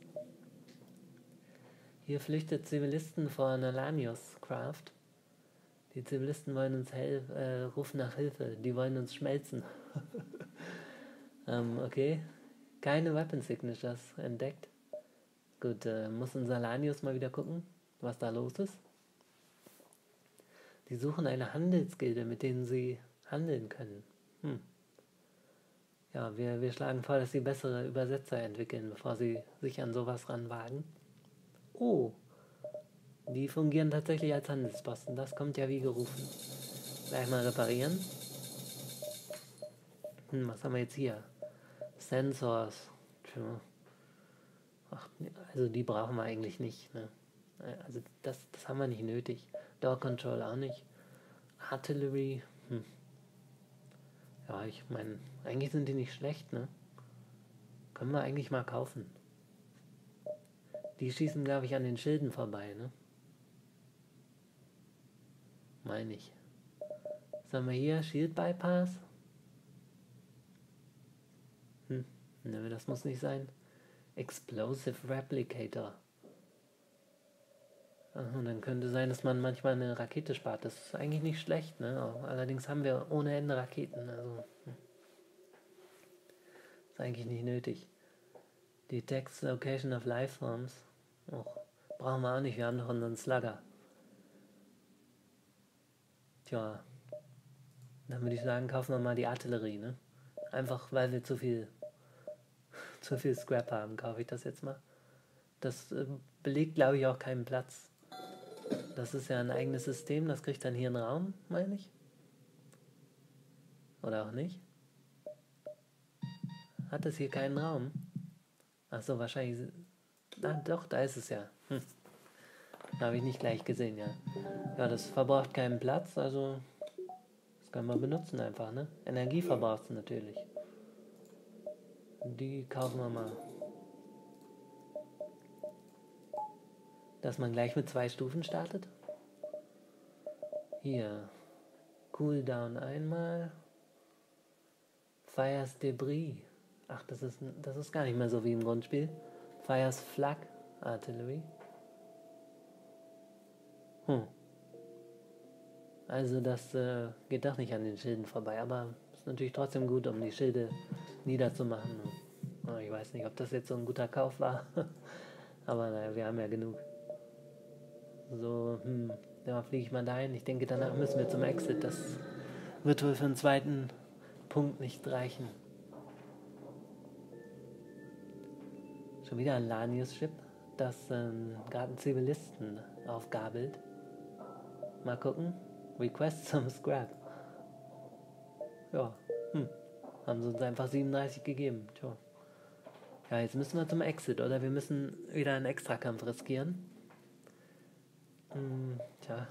Hier flüchtet Zivilisten vor einer Lanius Craft. Die Zivilisten wollen uns helfen, äh, rufen nach Hilfe, die wollen uns schmelzen. ähm, okay, keine Weapon Signatures entdeckt. Gut, äh, muss unser Lanius mal wieder gucken was da los ist. Die suchen eine Handelsgilde, mit denen sie handeln können. Hm. Ja, wir, wir schlagen vor, dass sie bessere Übersetzer entwickeln, bevor sie sich an sowas ranwagen. Oh, die fungieren tatsächlich als Handelsposten. Das kommt ja wie gerufen. Gleich mal reparieren. Hm, was haben wir jetzt hier? Sensors. Tja. Ach, also die brauchen wir eigentlich nicht. Ne? Also das, das haben wir nicht nötig. Door Control auch nicht. Artillery, hm. Ja, ich meine, eigentlich sind die nicht schlecht, ne? Können wir eigentlich mal kaufen. Die schießen, glaube ich, an den Schilden vorbei, ne? Meine ich. Was haben wir hier? Shield Bypass? Hm, ne, das muss nicht sein. Explosive Replicator. Und dann könnte sein, dass man manchmal eine Rakete spart. Das ist eigentlich nicht schlecht, ne? Allerdings haben wir ohne Ende Raketen. Also hm. ist eigentlich nicht nötig. Detects Location of Lifeforms. Och, brauchen wir auch nicht, wir haben doch unseren Slugger. Tja, dann würde ich sagen, kaufen wir mal die Artillerie, ne? Einfach weil wir zu viel zu viel Scrap haben, kaufe ich das jetzt mal. Das äh, belegt, glaube ich, auch keinen Platz. Das ist ja ein eigenes System, das kriegt dann hier einen Raum, meine ich. Oder auch nicht? Hat es hier keinen Raum? Achso, wahrscheinlich. Ah, doch, da ist es ja. Hm. Habe ich nicht gleich gesehen, ja. Ja, das verbraucht keinen Platz, also das können wir benutzen einfach, ne? Energie verbraucht es natürlich. Die kaufen wir mal. dass man gleich mit zwei Stufen startet. Hier, Cooldown einmal, Fires Debris. Ach, das ist, das ist gar nicht mehr so wie im Grundspiel. Fires Flag Artillery. Hm. Also das äh, geht doch nicht an den Schilden vorbei, aber ist natürlich trotzdem gut, um die Schilde niederzumachen. Oh, ich weiß nicht, ob das jetzt so ein guter Kauf war, aber naja, wir haben ja genug. So, hm, ja, fliege ich mal dahin. Ich denke, danach müssen wir zum Exit. Das wird wohl für einen zweiten Punkt nicht reichen. Schon wieder ein Lanius-Ship, das ähm, einen Zivilisten aufgabelt. Mal gucken. Request some scrap. Ja, hm. Haben sie uns einfach 37 gegeben. Tja. Ja, jetzt müssen wir zum Exit, oder? Wir müssen wieder einen Extrakampf riskieren. Hm, tja,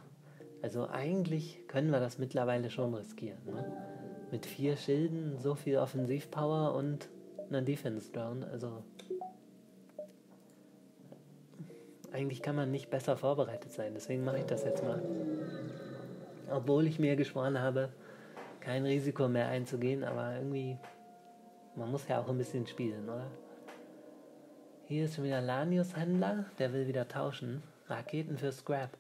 Also eigentlich können wir das mittlerweile schon riskieren. Ne? Mit vier Schilden, so viel Offensivpower und einer Defense Down. Also eigentlich kann man nicht besser vorbereitet sein. Deswegen mache ich das jetzt mal. Obwohl ich mir geschworen habe, kein Risiko mehr einzugehen, aber irgendwie, man muss ja auch ein bisschen spielen, oder? Hier ist schon wieder Lanius-Händler, der will wieder tauschen. Raketen für Scrap.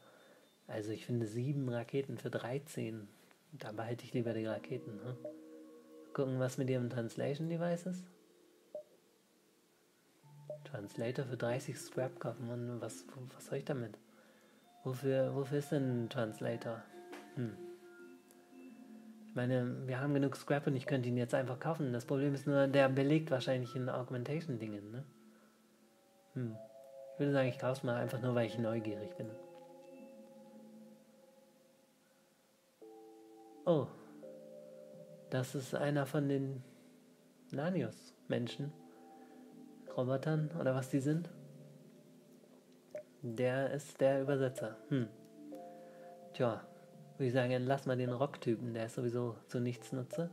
Also ich finde sieben Raketen für 13. Da behalte ich lieber die Raketen. Ne? Gucken, was mit ihrem Translation Device ist. Translator für 30 Scrap kaufen. Und was, was soll ich damit? Wofür, wofür ist denn ein Translator? Hm. Ich meine, wir haben genug Scrap und ich könnte ihn jetzt einfach kaufen. Das Problem ist nur, der belegt wahrscheinlich in Augmentation-Dingen, ne? Hm. Ich würde sagen, ich kaufe es mal einfach nur, weil ich neugierig bin. Oh. Das ist einer von den Nanios-Menschen. Robotern oder was die sind. Der ist der Übersetzer. Hm. Tja, würde ich sagen, lass mal den Rocktypen, der ist sowieso zu nichts nutze.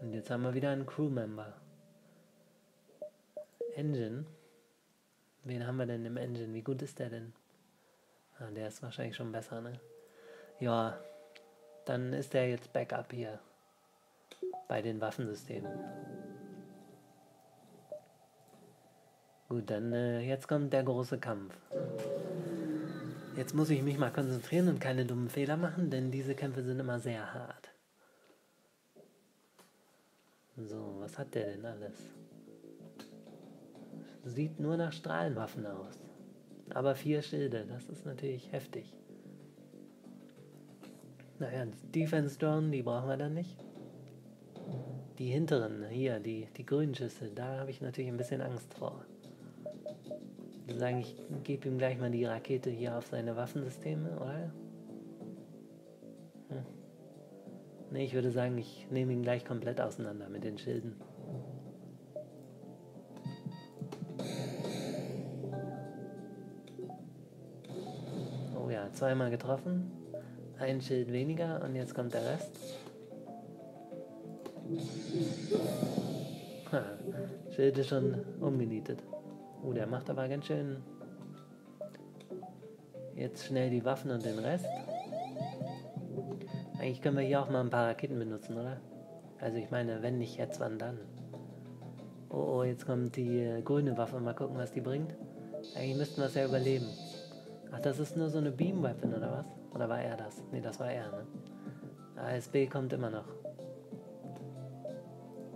Und jetzt haben wir wieder einen Crewmember. Engine. Wen haben wir denn im Engine? Wie gut ist der denn? Ah, der ist wahrscheinlich schon besser, ne? Ja, dann ist der jetzt Backup hier bei den Waffensystemen. Gut, dann äh, jetzt kommt der große Kampf. Jetzt muss ich mich mal konzentrieren und keine dummen Fehler machen, denn diese Kämpfe sind immer sehr hart. So, was hat der denn alles? Sieht nur nach Strahlenwaffen aus. Aber vier Schilde, das ist natürlich heftig. Naja, Defense Drone, die brauchen wir dann nicht. Die hinteren, hier, die, die grünen Schüsse, da habe ich natürlich ein bisschen Angst vor. Ich sagen, ich gebe ihm gleich mal die Rakete hier auf seine Waffensysteme, oder? Hm. Ne, ich würde sagen, ich nehme ihn gleich komplett auseinander mit den Schilden. zweimal getroffen, ein Schild weniger und jetzt kommt der Rest. Ha, Schild ist schon umgenietet. Oh, der macht aber ganz schön. Jetzt schnell die Waffen und den Rest. Eigentlich können wir hier auch mal ein paar Raketen benutzen, oder? Also ich meine, wenn nicht jetzt, wann dann? Oh, oh jetzt kommt die äh, grüne Waffe. Mal gucken, was die bringt. Eigentlich müssten wir es ja überleben. Ach, das ist nur so eine Beam Weapon oder was? Oder war er das? Ne, das war er, ne? ASB kommt immer noch.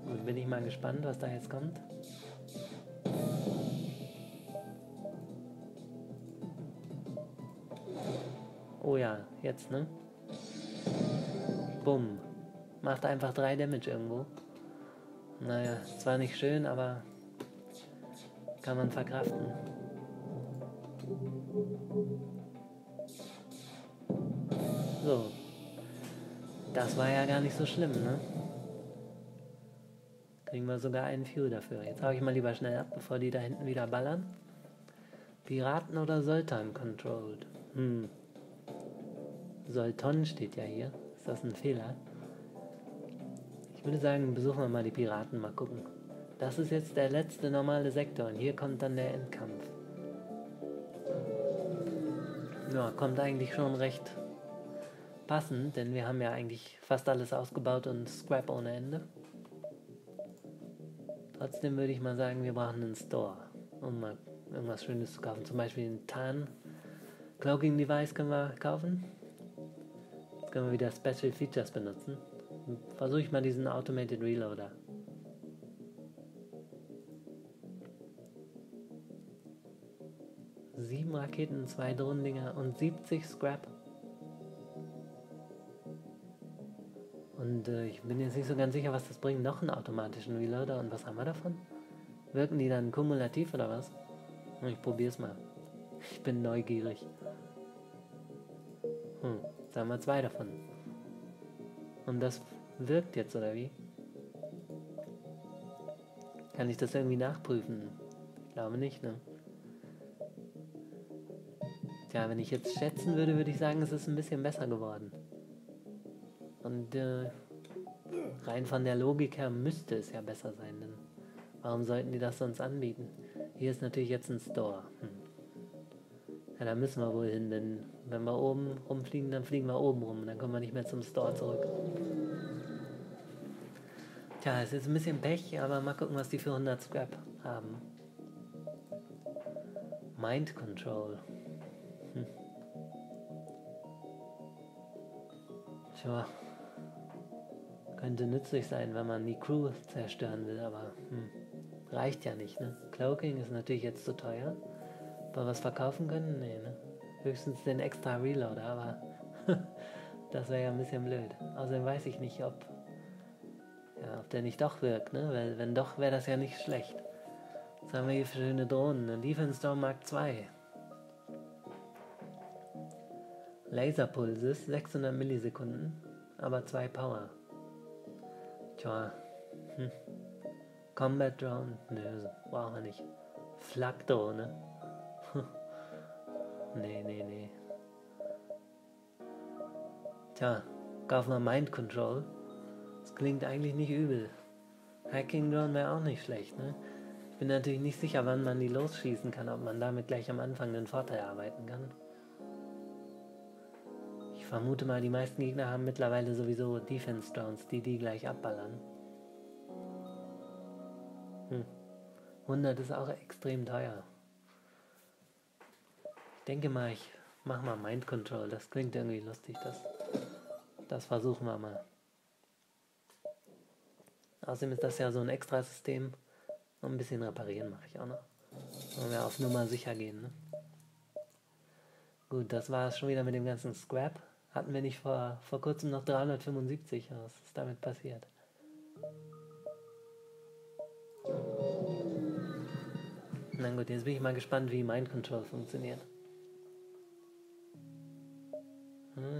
Gut, bin ich mal gespannt, was da jetzt kommt. Oh ja, jetzt, ne? Bumm. Macht einfach drei Damage irgendwo. Naja, zwar nicht schön, aber kann man verkraften. So. Das war ja gar nicht so schlimm, ne? Kriegen wir sogar einen Fuel dafür. Jetzt hau ich mal lieber schnell ab, bevor die da hinten wieder ballern. Piraten oder Sultan controlled? Hm. Sultan steht ja hier. Ist das ein Fehler? Ich würde sagen, besuchen wir mal die Piraten, mal gucken. Das ist jetzt der letzte normale Sektor und hier kommt dann der Endkampf. Ja, kommt eigentlich schon recht passend, denn wir haben ja eigentlich fast alles ausgebaut und Scrap ohne Ende. Trotzdem würde ich mal sagen, wir brauchen einen Store, um mal irgendwas Schönes zu kaufen. Zum Beispiel ein Tarn Cloaking Device können wir kaufen. Können wir wieder Special Features benutzen. Versuche ich mal diesen Automated Reloader. Sieben Raketen, zwei Drohnendinger und 70 Scrap. Und äh, ich bin jetzt nicht so ganz sicher, was das bringt. Noch einen automatischen Reloader und was haben wir davon? Wirken die dann kumulativ oder was? Ich probier's mal. Ich bin neugierig. Hm, haben wir zwei davon. Und das wirkt jetzt, oder wie? Kann ich das irgendwie nachprüfen? Ich glaube nicht, ne? Tja, wenn ich jetzt schätzen würde, würde ich sagen, es ist ein bisschen besser geworden. Und äh, rein von der Logik her müsste es ja besser sein, denn warum sollten die das sonst anbieten? Hier ist natürlich jetzt ein Store. Hm. Ja, da müssen wir wohl hin, denn wenn wir oben rumfliegen, dann fliegen wir oben rum. Dann kommen wir nicht mehr zum Store zurück. Tja, es ist ein bisschen Pech, aber mal gucken, was die für 100 Scrap haben. Mind Control. Hm. Tja. Könnte nützlich sein, wenn man die Crew zerstören will, aber hm, reicht ja nicht, ne? Cloaking ist natürlich jetzt zu teuer. Aber was verkaufen können? Nee, ne? Höchstens den extra Reloader, aber das wäre ja ein bisschen blöd. Außerdem weiß ich nicht, ob, ja, ob der nicht doch wirkt, ne? Weil wenn doch, wäre das ja nicht schlecht. Was haben wir hier schöne Drohnen? Ein Defense Storm Mark II. Laserpulses, 600 Millisekunden, aber 2 Power. Tja. Hm. Combat Drone? Nö, brauchen wir nicht. Flak-Drohne? nee, nee, nee. Tja, wir Mind Control. Das klingt eigentlich nicht übel. Hacking Drone wäre auch nicht schlecht, ne? Ich bin natürlich nicht sicher, wann man die losschießen kann, ob man damit gleich am Anfang den Vorteil erarbeiten kann vermute mal, die meisten Gegner haben mittlerweile sowieso Defense Drones, die die gleich abballern. Hm. 100 ist auch extrem teuer. Denke mal, ich mach mal Mind Control. Das klingt irgendwie lustig. Das, das versuchen wir mal. Außerdem ist das ja so ein extra System. Und ein bisschen reparieren mache ich auch noch. Wollen wir auf Nummer sicher gehen. Ne? Gut, das war es schon wieder mit dem ganzen Scrap. Hatten wir nicht vor, vor kurzem noch 375? Was ist damit passiert? Na gut, jetzt bin ich mal gespannt, wie Mind Control funktioniert.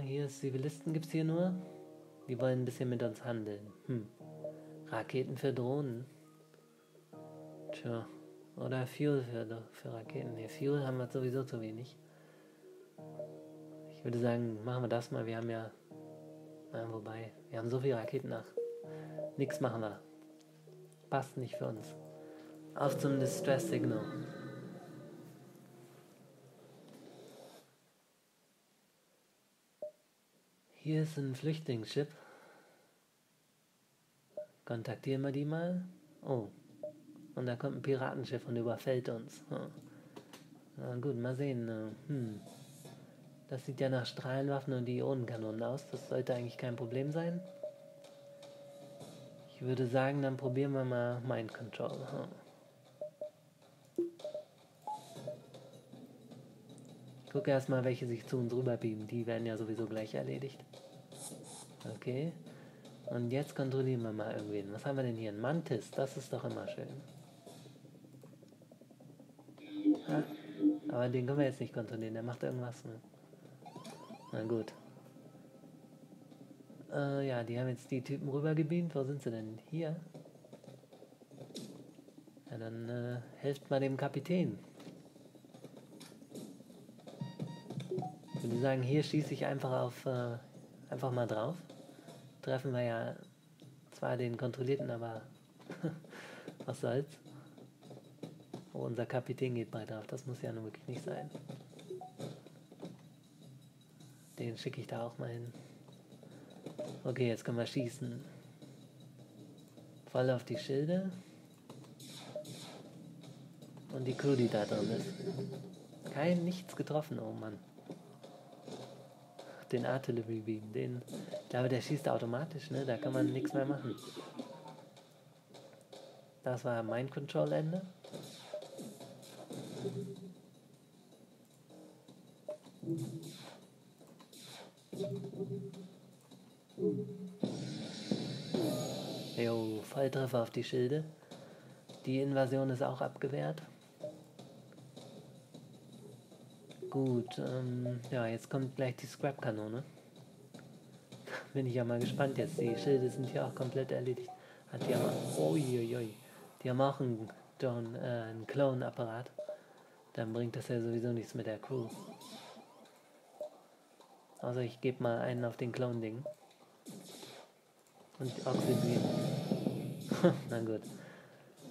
Hier Zivilisten gibt es hier nur. Die wollen ein bisschen mit uns handeln. Hm. Raketen für Drohnen. Tja. Oder Fuel für, für Raketen. Ne, Fuel haben wir sowieso zu wenig. Ich würde sagen, machen wir das mal. Wir haben ja. Na, wobei, wir haben so viele Raketen nach. Nix machen wir. Passt nicht für uns. Auf zum Distress Hier ist ein Flüchtlingsschiff. Kontaktieren wir die mal. Oh. Und da kommt ein Piratenschiff und überfällt uns. Na gut, mal sehen. Hm. Das sieht ja nach Strahlenwaffen und Ionenkanonen aus. Das sollte eigentlich kein Problem sein. Ich würde sagen, dann probieren wir mal Mind Control. Ich gucke erstmal, welche sich zu uns rüberbeamen. Die werden ja sowieso gleich erledigt. Okay. Und jetzt kontrollieren wir mal irgendwen. Was haben wir denn hier? Ein Mantis. Das ist doch immer schön. Ah, aber den können wir jetzt nicht kontrollieren. Der macht irgendwas. Ne? Na gut. Äh, ja, die haben jetzt die Typen rübergebeamt. Wo sind sie denn? Hier? Ja, dann äh, helft mal dem Kapitän. Ich würde sagen, hier schieße ich einfach auf äh, einfach mal drauf. Treffen wir ja zwar den Kontrollierten, aber was soll's. Oh, unser Kapitän geht bei drauf. Das muss ja nun wirklich nicht sein. Den schicke ich da auch mal hin. Okay, jetzt können wir schießen. Voll auf die Schilde. Und die Crew, die da drin ist. Kein, nichts getroffen, oh Mann. Den Artillery Beam, den, ich glaube, der schießt automatisch, ne? Da kann man nichts mehr machen. Das war mein Control Ende. Jo, Falltreffer auf die Schilde. Die Invasion ist auch abgewehrt. Gut, ähm, ja, jetzt kommt gleich die Scrap-Kanone. Bin ich ja mal gespannt jetzt. Die Schilde sind ja auch komplett erledigt. Hat die aber. Uiuiui. Die haben auch einen, äh, einen Clone-Apparat. Dann bringt das ja sowieso nichts mit der Crew. Also ich gebe mal einen auf den Clone-Ding. Und Oxygen. Na gut.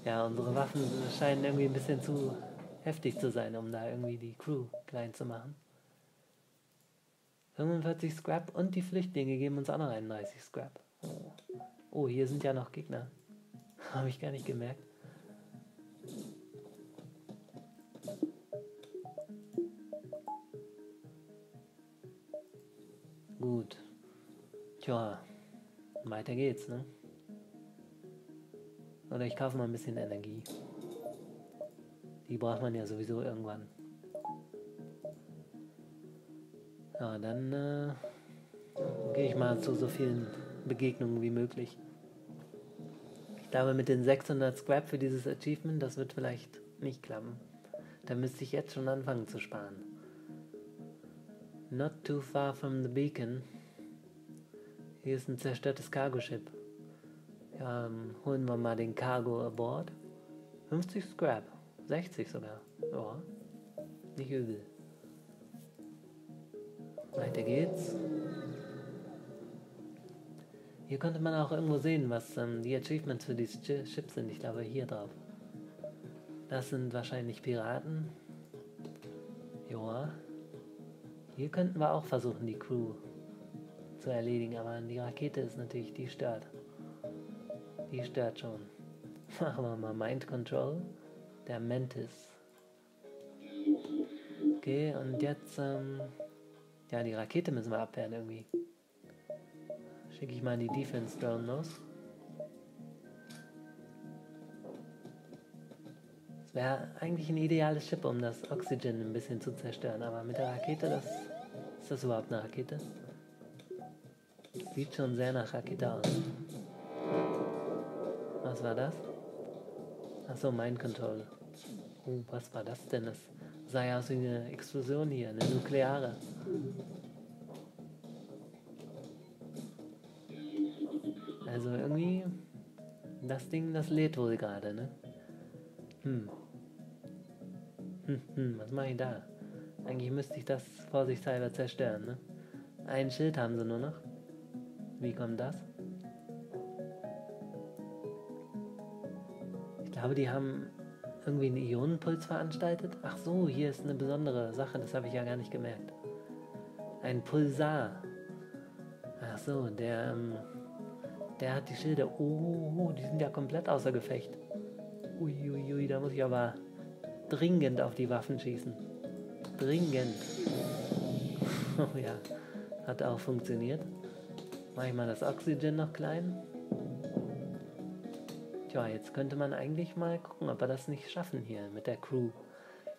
Ja, unsere Waffen scheinen irgendwie ein bisschen zu heftig zu sein, um da irgendwie die Crew klein zu machen. 45 Scrap und die Flüchtlinge geben uns auch noch 31 Scrap. Oh, hier sind ja noch Gegner. Habe ich gar nicht gemerkt. Gut. Tja, weiter geht's, ne? Oder ich kaufe mal ein bisschen Energie. Die braucht man ja sowieso irgendwann. Ja, dann äh, gehe ich mal zu so vielen Begegnungen wie möglich. Ich glaube, mit den 600 Scrap für dieses Achievement, das wird vielleicht nicht klappen. Da müsste ich jetzt schon anfangen zu sparen. Not too far from the beacon. Hier ist ein zerstörtes Cargo-Ship. Ja, ähm, holen wir mal den Cargo aboard. 50 Scrap. 60 sogar. Ja, nicht übel. Weiter geht's. Hier könnte man auch irgendwo sehen, was ähm, die Achievements für dieses Schiff sind. Ich glaube hier drauf. Das sind wahrscheinlich Piraten. Joa. Hier könnten wir auch versuchen, die Crew zu erledigen, aber die Rakete ist natürlich, die stört. Die stört schon. Machen wir mal Mind Control. Der Mantis. Okay, und jetzt, ähm, ja, die Rakete müssen wir abwehren irgendwie. Schicke ich mal die Defense Drone los. Es wäre eigentlich ein ideales Chip, um das Oxygen ein bisschen zu zerstören, aber mit der Rakete, das ist das überhaupt eine Rakete? Sieht schon sehr nach Rakete aus. Was war das? Achso, Mind Control. Oh, was war das denn? Das sah ja aus wie eine Explosion hier, eine nukleare. Also irgendwie, das Ding, das lädt wohl gerade, ne? Hm. Hm, hm, was mache ich da? Eigentlich müsste ich das vorsichtshalber zerstören, ne? Ein Schild haben sie nur noch. Wie kommt das? Glaube, die haben irgendwie einen Ionenpuls veranstaltet. Ach so, hier ist eine besondere Sache, das habe ich ja gar nicht gemerkt. Ein Pulsar. Ach so, der, ähm, der hat die Schilder. Oh, die sind ja komplett außer Gefecht. Uiuiui, ui, da muss ich aber dringend auf die Waffen schießen. Dringend. Oh ja, hat auch funktioniert. Mach ich mal das Oxygen noch klein. Tja, jetzt könnte man eigentlich mal gucken, ob wir das nicht schaffen hier mit der Crew.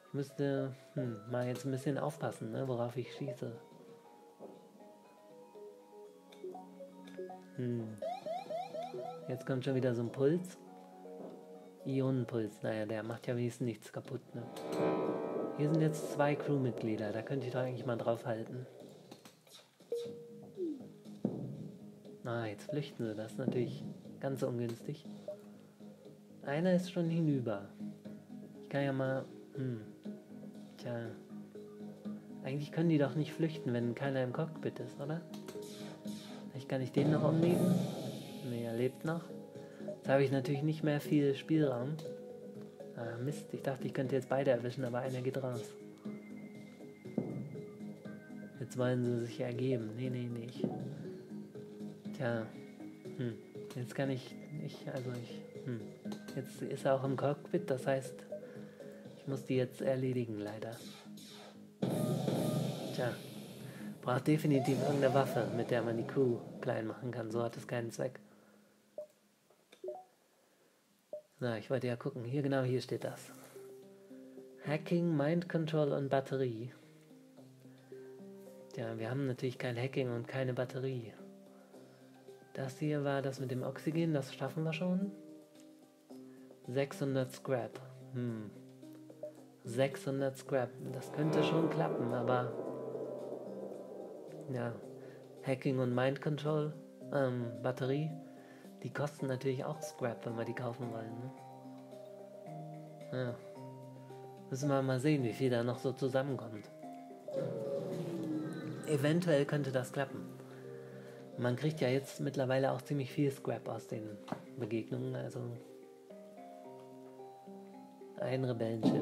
Ich müsste hm, mal jetzt ein bisschen aufpassen, ne, worauf ich schieße. Hm. Jetzt kommt schon wieder so ein Puls. Ionenpuls, naja, der macht ja wenigstens nichts kaputt. Ne? Hier sind jetzt zwei Crewmitglieder, da könnte ich doch eigentlich mal drauf halten. Ah, jetzt flüchten sie, das ist natürlich ganz ungünstig. Einer ist schon hinüber. Ich kann ja mal. Hm. Tja. Eigentlich können die doch nicht flüchten, wenn keiner im Cockpit ist, oder? Vielleicht kann ich den noch umlegen. Ne, er lebt noch. Jetzt habe ich natürlich nicht mehr viel Spielraum. Ah, Mist, ich dachte, ich könnte jetzt beide erwischen, aber einer geht raus. Jetzt wollen sie sich ergeben. Nee, nee, nicht. Tja. Hm. Jetzt kann ich nicht, also ich. Hm. Jetzt ist er auch im Cockpit, das heißt, ich muss die jetzt erledigen, leider. Tja, braucht definitiv irgendeine Waffe, mit der man die Crew klein machen kann. So hat es keinen Zweck. So, ich wollte ja gucken. Hier genau, hier steht das. Hacking, Mind Control und Batterie. Ja, wir haben natürlich kein Hacking und keine Batterie. Das hier war das mit dem Oxygen, das schaffen wir schon. 600 Scrap. Hm. 600 Scrap. Das könnte schon klappen, aber ja, Hacking und Mind Control, ähm, Batterie, die kosten natürlich auch Scrap, wenn wir die kaufen wollen. Ne? Ja. Müssen wir mal sehen, wie viel da noch so zusammenkommt. eventuell könnte das klappen. Man kriegt ja jetzt mittlerweile auch ziemlich viel Scrap aus den Begegnungen, also ein Rebellenschiff.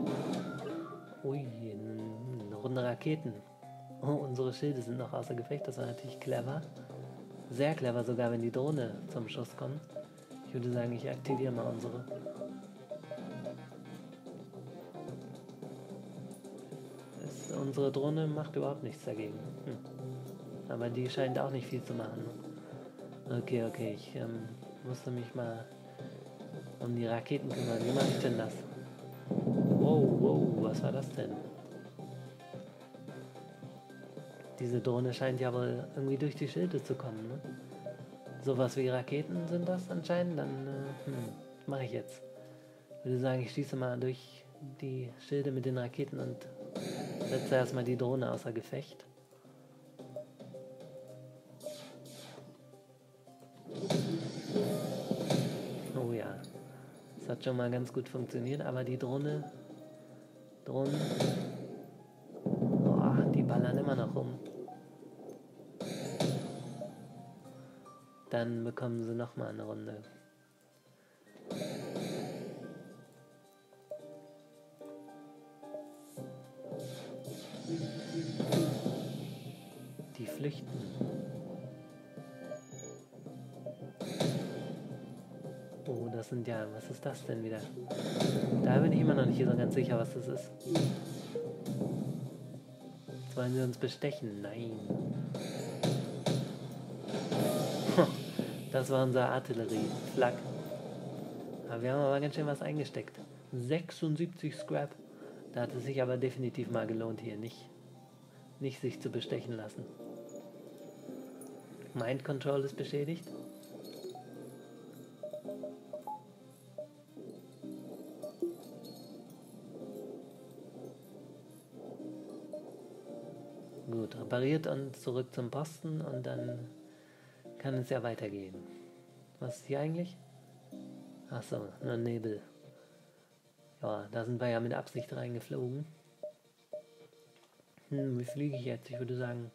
Ui, eine Runde Raketen. Oh, unsere Schilde sind noch außer Gefecht, das war natürlich clever. Sehr clever sogar, wenn die Drohne zum Schuss kommt. Ich würde sagen, ich aktiviere mal unsere. Ist, unsere Drohne macht überhaupt nichts dagegen. Hm. Aber die scheint auch nicht viel zu machen. Okay, okay, ich ähm, musste mich mal um die Raketen kümmern. Wie mache ich denn das? Wow, wow, was war das denn? Diese Drohne scheint ja wohl irgendwie durch die Schilde zu kommen, ne? Sowas wie Raketen sind das anscheinend, dann äh, hm, mache ich jetzt. Würde sagen, ich schieße mal durch die Schilde mit den Raketen und setze erstmal die Drohne außer Gefecht. Das hat schon mal ganz gut funktioniert, aber die Drohne, Drohnen, oh, die ballern immer noch rum. Dann bekommen sie nochmal eine Runde. Ja, was ist das denn wieder? Da bin ich immer noch nicht so ganz sicher, was das ist. Jetzt wollen sie uns bestechen. Nein. Das war unser Artillerie-Flak. Aber wir haben aber ganz schön was eingesteckt. 76 Scrap. Da hat es sich aber definitiv mal gelohnt, hier nicht, nicht sich zu bestechen lassen. Mind Control ist beschädigt. Repariert und zurück zum Posten und dann kann es ja weitergehen. Was ist hier eigentlich? Achso, nur Nebel. Ja, da sind wir ja mit Absicht reingeflogen. Hm, wie fliege ich jetzt? Ich würde sagen,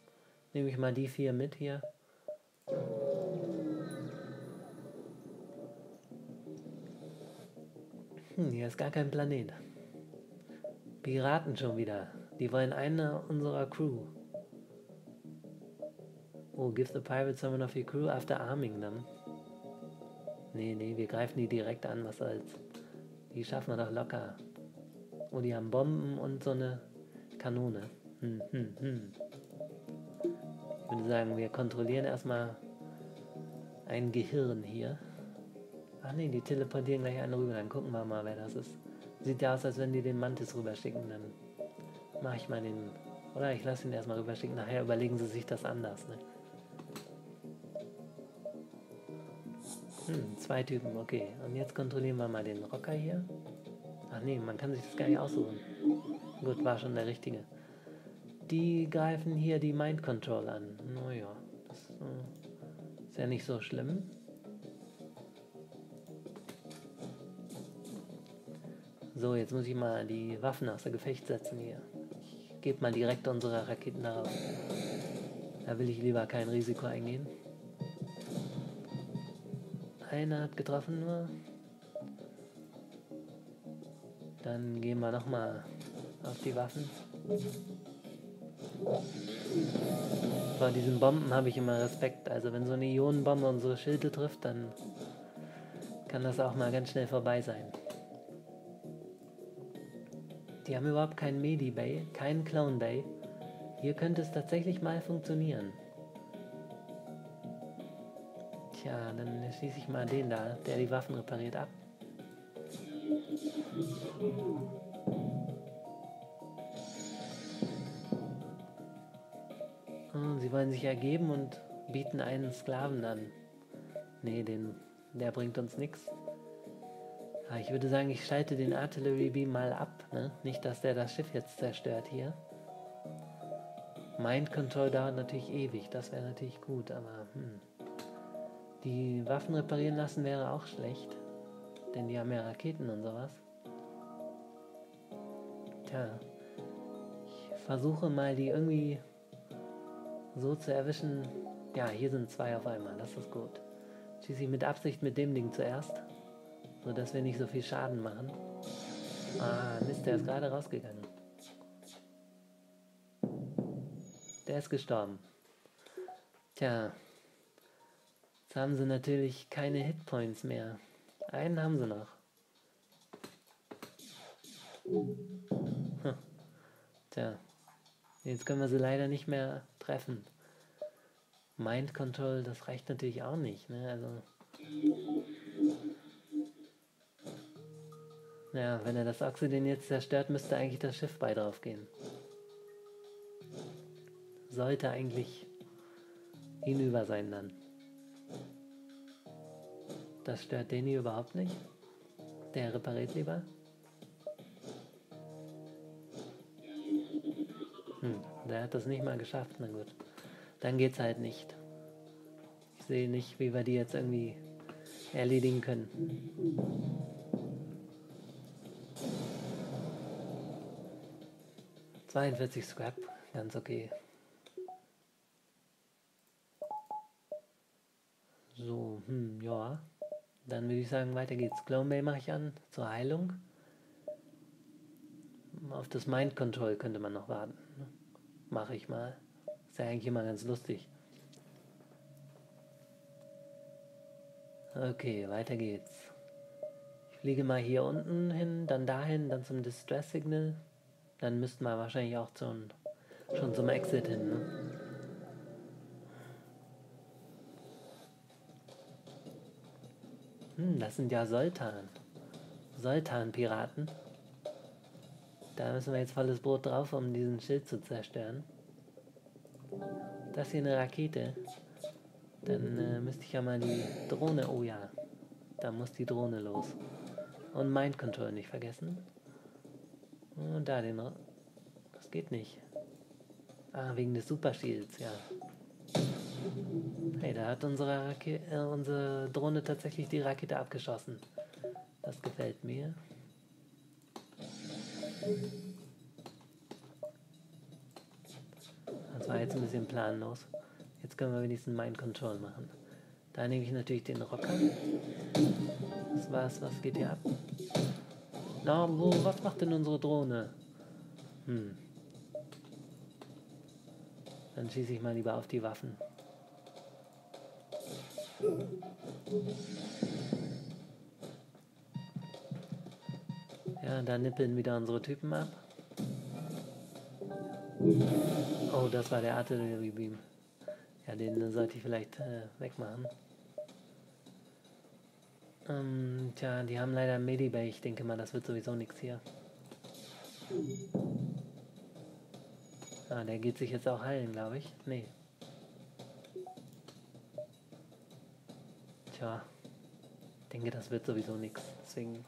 nehme ich mal die vier mit hier. Hm, hier ist gar kein Planet. Piraten schon wieder. Die wollen eine unserer Crew. Oh, give the pirates someone of your crew after arming them. Nee, nee, wir greifen die direkt an, was soll's. Die schaffen wir doch locker. Oh, die haben Bomben und so eine Kanone. Hm, hm, hm. Ich würde sagen, wir kontrollieren erstmal ein Gehirn hier. Ach nee, die teleportieren gleich einen rüber, dann gucken wir mal, wer das ist. Sieht ja aus, als wenn die den Mantis rüberschicken, dann mache ich mal den... Oder ich lasse ihn erstmal rüberschicken, nachher überlegen sie sich das anders, ne? Hm, zwei Typen, okay. Und jetzt kontrollieren wir mal den Rocker hier. Ach nee, man kann sich das gar nicht aussuchen. Gut, war schon der richtige. Die greifen hier die Mind Control an. Naja, das äh, ist ja nicht so schlimm. So, jetzt muss ich mal die Waffen außer Gefecht setzen hier. Ich gebe mal direkt unsere Raketen darauf. Da will ich lieber kein Risiko eingehen. Einer hat getroffen nur. Dann gehen wir nochmal auf die Waffen. Vor diesen Bomben habe ich immer Respekt. Also wenn so eine Ionenbombe unsere Schilde trifft, dann kann das auch mal ganz schnell vorbei sein. Die haben überhaupt keinen Medi-Bay, keinen Clone-Bay. Hier könnte es tatsächlich mal funktionieren. Tja, dann schließe ich mal den da, der die Waffen repariert, ab. Oh, sie wollen sich ergeben und bieten einen Sklaven an. Nee, den, der bringt uns nichts. Ah, ich würde sagen, ich schalte den Artillery Beam mal ab. Ne? Nicht, dass der das Schiff jetzt zerstört hier. Mind Control dauert natürlich ewig. Das wäre natürlich gut, aber hm. Die Waffen reparieren lassen wäre auch schlecht. Denn die haben ja Raketen und sowas. Tja. Ich versuche mal die irgendwie so zu erwischen. Ja, hier sind zwei auf einmal, das ist gut. Schieße ich mit Absicht mit dem Ding zuerst, sodass wir nicht so viel Schaden machen. Ah, Mist, der ist gerade rausgegangen. Der ist gestorben. Tja, jetzt haben sie natürlich keine Hitpoints mehr. Einen haben sie noch. Hm. Tja, jetzt können wir sie leider nicht mehr treffen. Mind Control, das reicht natürlich auch nicht. Ne? Also, ja, wenn er das Oxiden jetzt zerstört, müsste eigentlich das Schiff bei drauf gehen. Sollte eigentlich hinüber sein dann. Das stört hier überhaupt nicht. Der repariert lieber. Hm, der hat das nicht mal geschafft, na gut. Dann geht's halt nicht. Ich sehe nicht, wie wir die jetzt irgendwie erledigen können. Zweiundvierzig Scrap, ganz okay. So, hm, ja. Dann würde ich sagen, weiter geht's. Clone Bay mache ich an zur Heilung. Auf das Mind Control könnte man noch warten. Ne? Mache ich mal. Ist ja eigentlich immer ganz lustig. Okay, weiter geht's. Ich fliege mal hier unten hin, dann dahin, dann zum Distress Signal. Dann müssten wir wahrscheinlich auch zum, schon zum Exit hin. Ne? Hm, das sind ja Soltan. Soltan-Piraten. Da müssen wir jetzt volles Brot drauf, um diesen Schild zu zerstören. Das hier eine Rakete. Dann äh, müsste ich ja mal die Drohne. Oh ja, da muss die Drohne los. Und Mind Control nicht vergessen. Und da den. Das geht nicht. Ah, wegen des Super Shields, ja. Hey, da hat unsere, Rake äh, unsere Drohne tatsächlich die Rakete abgeschossen. Das gefällt mir. Das war jetzt ein bisschen planlos. Jetzt können wir wenigstens Mind Control machen. Da nehme ich natürlich den Rocker. Was war's? Was geht hier ab? Na, wo, was macht denn unsere Drohne? Hm. Dann schieße ich mal lieber auf die Waffen. Ja, da nippeln wieder unsere Typen ab. Oh, das war der Artilleriebeam. Ja, den sollte ich vielleicht äh, wegmachen. Ähm, tja, die haben leider Medibay. Ich denke mal, das wird sowieso nichts hier. Ah, der geht sich jetzt auch heilen, glaube ich. Nee. Tja, denke, das wird sowieso nichts. Deswegen,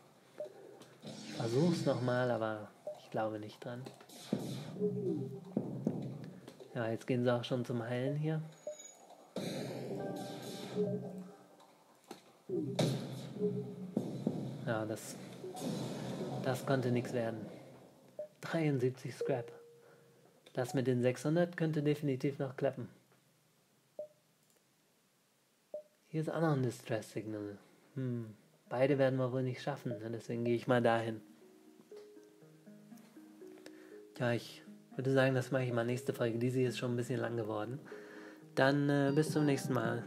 ich versuch's nochmal, aber ich glaube nicht dran. Ja, jetzt gehen sie auch schon zum Heilen hier. Ja, das, das konnte nichts werden. 73 Scrap. Das mit den 600 könnte definitiv noch klappen. Hier ist auch noch ein Distress-Signal. Hm, beide werden wir wohl nicht schaffen, ne? deswegen gehe ich mal dahin. Ja, ich würde sagen, das mache ich mal nächste Folge. Diese ist schon ein bisschen lang geworden. Dann äh, bis zum nächsten Mal.